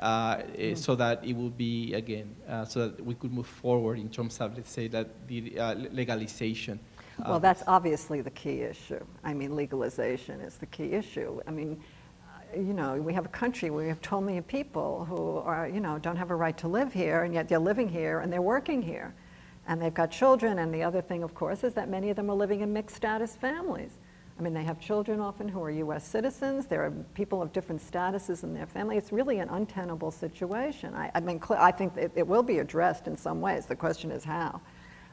uh, Mhm. so that it would be, again, uh, so that we could move forward in terms of, let's say, that the uh, legalization. Well, that's obviously the key issue. I mean, legalization is the key issue. I mean, uh, you know, we have a country where we have 12 million people who are, you know, don't have a right to live here, and yet they're living here and they're working here. And they've got children, and the other thing, of course, is that many of them are living in mixed status families. I mean, they have children often who are US citizens. There are people of different statuses in their family. It's really an untenable situation. I, I mean, I think it, it will be addressed in some ways. The question is how.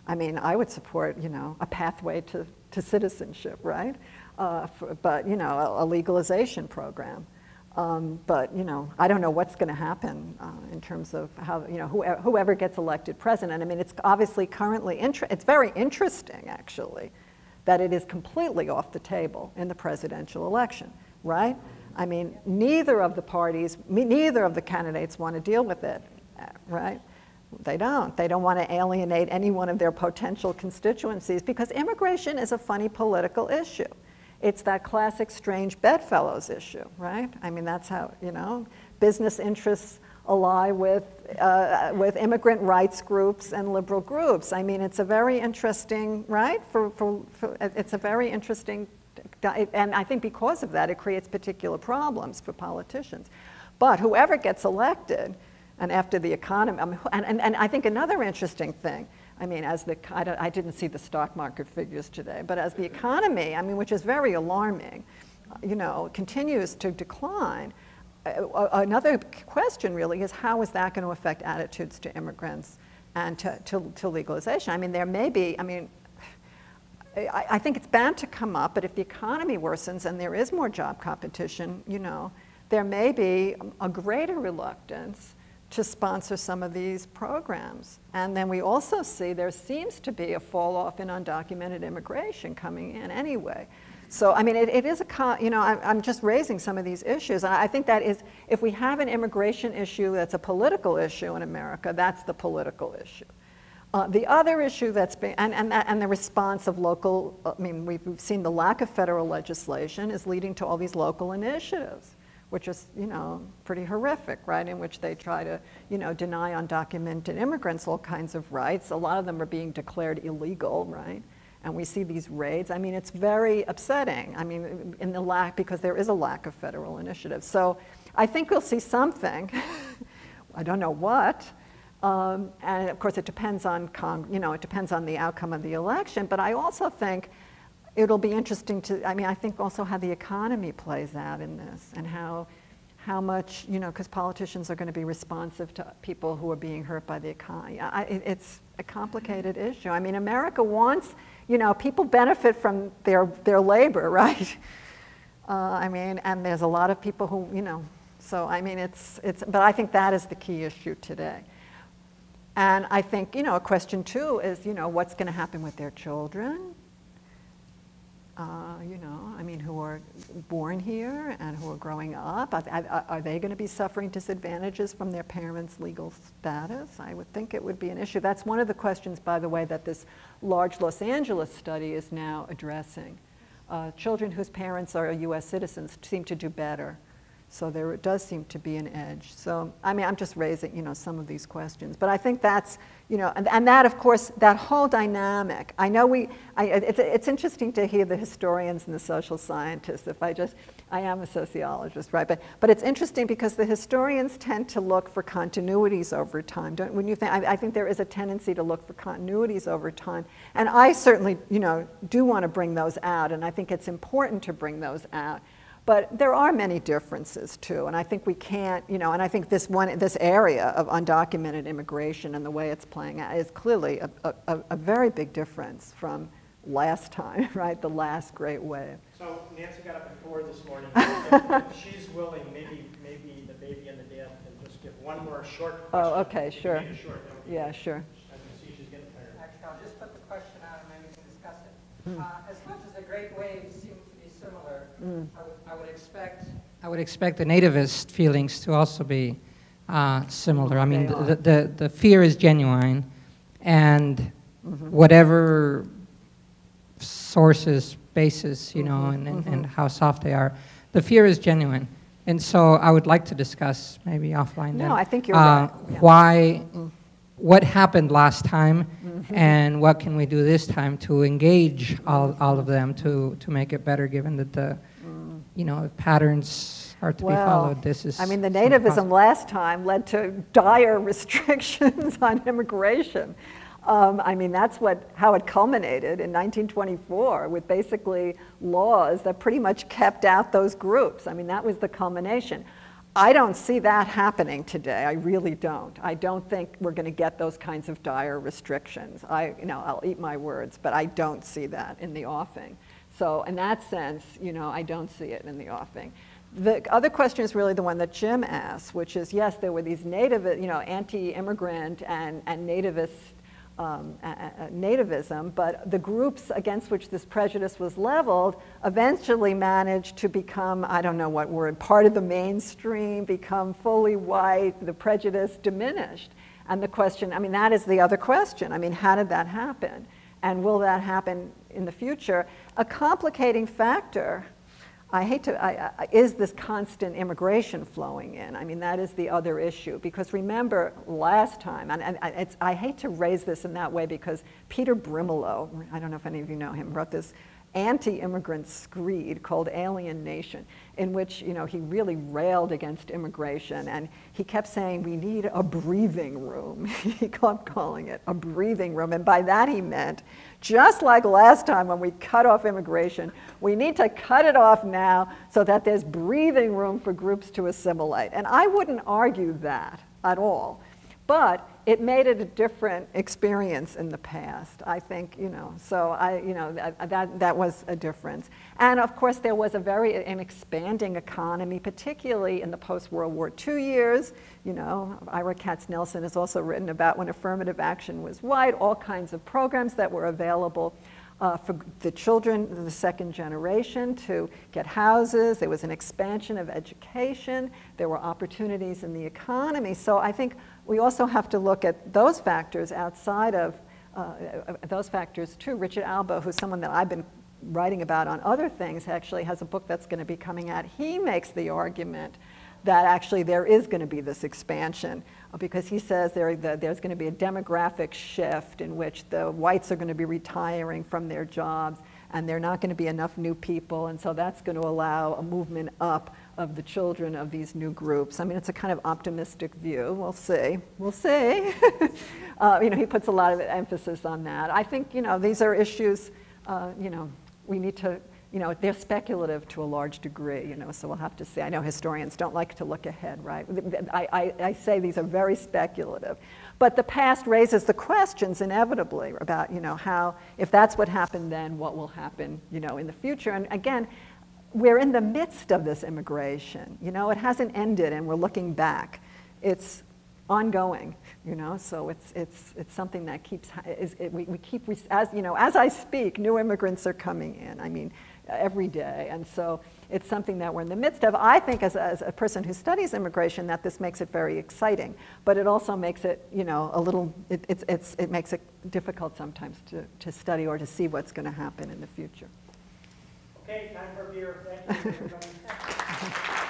I mean, I would support, you know, a pathway to, to citizenship, right? Uh, for, but, you know, a, a legalization program. Um, but, you know, I don't know what's going to happen uh, in terms of how, you know, whoever, whoever gets elected president. I mean, it's obviously currently, inter- it's very interesting, actually, that it is completely off the table in the presidential election, right? I mean, neither of the parties, neither of the candidates want to deal with it, right? They don't. They don't want to alienate any one of their potential constituencies because immigration is a funny political issue. It's that classic strange bedfellows issue, right? I mean, that's how, you know, business interests ally with, uh, with immigrant rights groups and liberal groups. I mean, it's a very interesting, right? For, for, for, it's a very interesting, and I think because of that, it creates particular problems for politicians. But whoever gets elected, and after the economy, I mean, and, and, and I think another interesting thing, I mean, as the, I, I didn't see the stock market figures today, but as the economy, I mean, which is very alarming, you know, continues to decline, another question really is how is that going to affect attitudes to immigrants and to, to, to legalization? I mean, there may be, I mean, I, I think it's bound to come up, but if the economy worsens and there is more job competition, you know, there may be a greater reluctance to sponsor some of these programs. And then we also see there seems to be a fall off in undocumented immigration coming in anyway. So, I mean, it, it is a, you know, I'm, I'm just raising some of these issues. And I think that is, if we have an immigration issue that's a political issue in America, that's the political issue. Uh, the other issue that's been, and, and, and the response of local, I mean, we've, we've seen the lack of federal legislation is leading to all these local initiatives which is, you know, pretty horrific, right? In which they try to, you know, deny undocumented immigrants all kinds of rights. A lot of them are being declared illegal, right? And we see these raids. I mean, it's very upsetting. I mean, in the lack, because there is a lack of federal initiative. So I think we'll see something. I don't know what. Um, and of course, it depends on, you know, it depends on the outcome of the election. But I also think it'll be interesting to, I mean, I think also how the economy plays out in this and how, how much, you know, because politicians are going to be responsive to people who are being hurt by the economy. It's a complicated issue. I mean, America wants, you know, people benefit from their, their labor, right? Uh, I mean, and there's a lot of people who, you know, so I mean, it's, it's, but I think that is the key issue today. And I think, you know, a question too is, you know, what's going to happen with their children? Uh, you know, I mean, who are born here and who are growing up? Are, are, are they going to be suffering disadvantages from their parents' legal status? I would think it would be an issue. That's one of the questions, by the way, that this large Los Angeles study is now addressing. Uh, children whose parents are U.S. citizens seem to do better so there does seem to be an edge. So, I mean, I'm just raising, you know, some of these questions. But I think that's, you know, and, and that, of course, that whole dynamic. I know we, I, it's, it's interesting to hear the historians and the social scientists. If I just, I am a sociologist, right? But, but it's interesting because the historians tend to look for continuities over time. Don't, when you think, I, I think there is a tendency to look for continuities over time. And I certainly, you know, do want to bring those out. And I think it's important to bring those out. But there are many differences too, and I think we can't, you know, and I think this one, this area of undocumented immigration and the way it's playing out is clearly a, a, a very big difference from last time, right? The last great wave. So Nancy got up at four this morning. if, if she's willing, maybe maybe the baby and the dad can just give one more short question. Oh, okay, sure. Short, yeah, sure. I can see she's getting tired. Actually, I'll just put the question out and then we can discuss it. Hmm. Uh, as much as the great waves seem to be similar, mm. I would I would expect. I would expect the nativist feelings to also be uh, similar. I mean, the, the, the, fear is genuine, and mm-hmm. whatever sources, basis, you know, mm-hmm. and, and, mm-hmm. and, how soft they are, the fear is genuine. And so I would like to discuss maybe offline. No, then, I think you're uh, right. Yeah. Why, mm-hmm. What happened last time, mm-hmm. and what can we do this time to engage all, all of them to, to make it better, given that the you know, if patterns are to well, be followed, this is. I mean, the nativism last time led to dire restrictions on immigration. Um, I mean, that's what, how it culminated in 1924 with basically laws that pretty much kept out those groups. I mean, that was the culmination. I don't see that happening today. I really don't. I don't think we're going to get those kinds of dire restrictions. I, you know, I'll eat my words, but I don't see that in the offing. So in that sense, you know, I don't see it in the offing. The other question is really the one that Jim asked, which is, yes, there were these native, you know, anti-immigrant and, and nativist um, nativism, but the groups against which this prejudice was leveled eventually managed to become, I don't know what word, part of the mainstream, become fully white, the prejudice diminished. And the question, I mean, that is the other question. I mean, how did that happen? And will that happen in the future? A complicating factor, I hate to, I, I, is this constant immigration flowing in. I mean, that is the other issue. Because remember last time, and, and I hate to raise this in that way because Peter Brimelow, I don't know if any of you know him, wrote this anti-immigrant screed called Alien Nation, in which you know he really railed against immigration, and he kept saying we need a breathing room. he kept calling it a breathing room, and by that he meant just like last time when we cut off immigration, we need to cut it off now so that there's breathing room for groups to assimilate. And I wouldn't argue that at all. But it made it a different experience in the past, I think, you know. So I, you know, that, that, was a difference. And of course, there was a very, an expanding economy, particularly in the post-World War II years. You know, Ira Katznelson has also written about when affirmative action was white, all kinds of programs that were available uh, for the children, the second generation, to get houses. There was an expansion of education. There were opportunities in the economy. So I think we also have to look at those factors outside of uh, those factors too. Richard Alba, who's someone that I've been writing about on other things, actually has a book that's going to be coming out. He makes the argument that actually there is going to be this expansion because he says there, the, there's going to be a demographic shift in which the whites are going to be retiring from their jobs and there are not going to be enough new people, and so that's going to allow a movement up of the children of these new groups. I mean, it's a kind of optimistic view. We'll see. We'll see. uh, you know, he puts a lot of emphasis on that. I think, you know, these are issues, uh, you know, we need to, you know, they're speculative to a large degree, you know, so we'll have to see. I know historians don't like to look ahead, right? I, I, I say these are very speculative. But the past raises the questions inevitably about, you know, how, if that's what happened then, what will happen, you know, in the future. And again, we're in the midst of this immigration. You know, it hasn't ended and we're looking back. It's ongoing, you know, so it's, it's, it's something that keeps, is, it, we, we keep, as, you know, as I speak, new immigrants are coming in, I mean, every day. And so it's something that we're in the midst of. I think as a, as a person who studies immigration that this makes it very exciting, but it also makes it, you know, a little, it, it's, it's, it makes it difficult sometimes to, to study or to see what's going to happen in the future. Okay, time for beer. Thank you, everybody.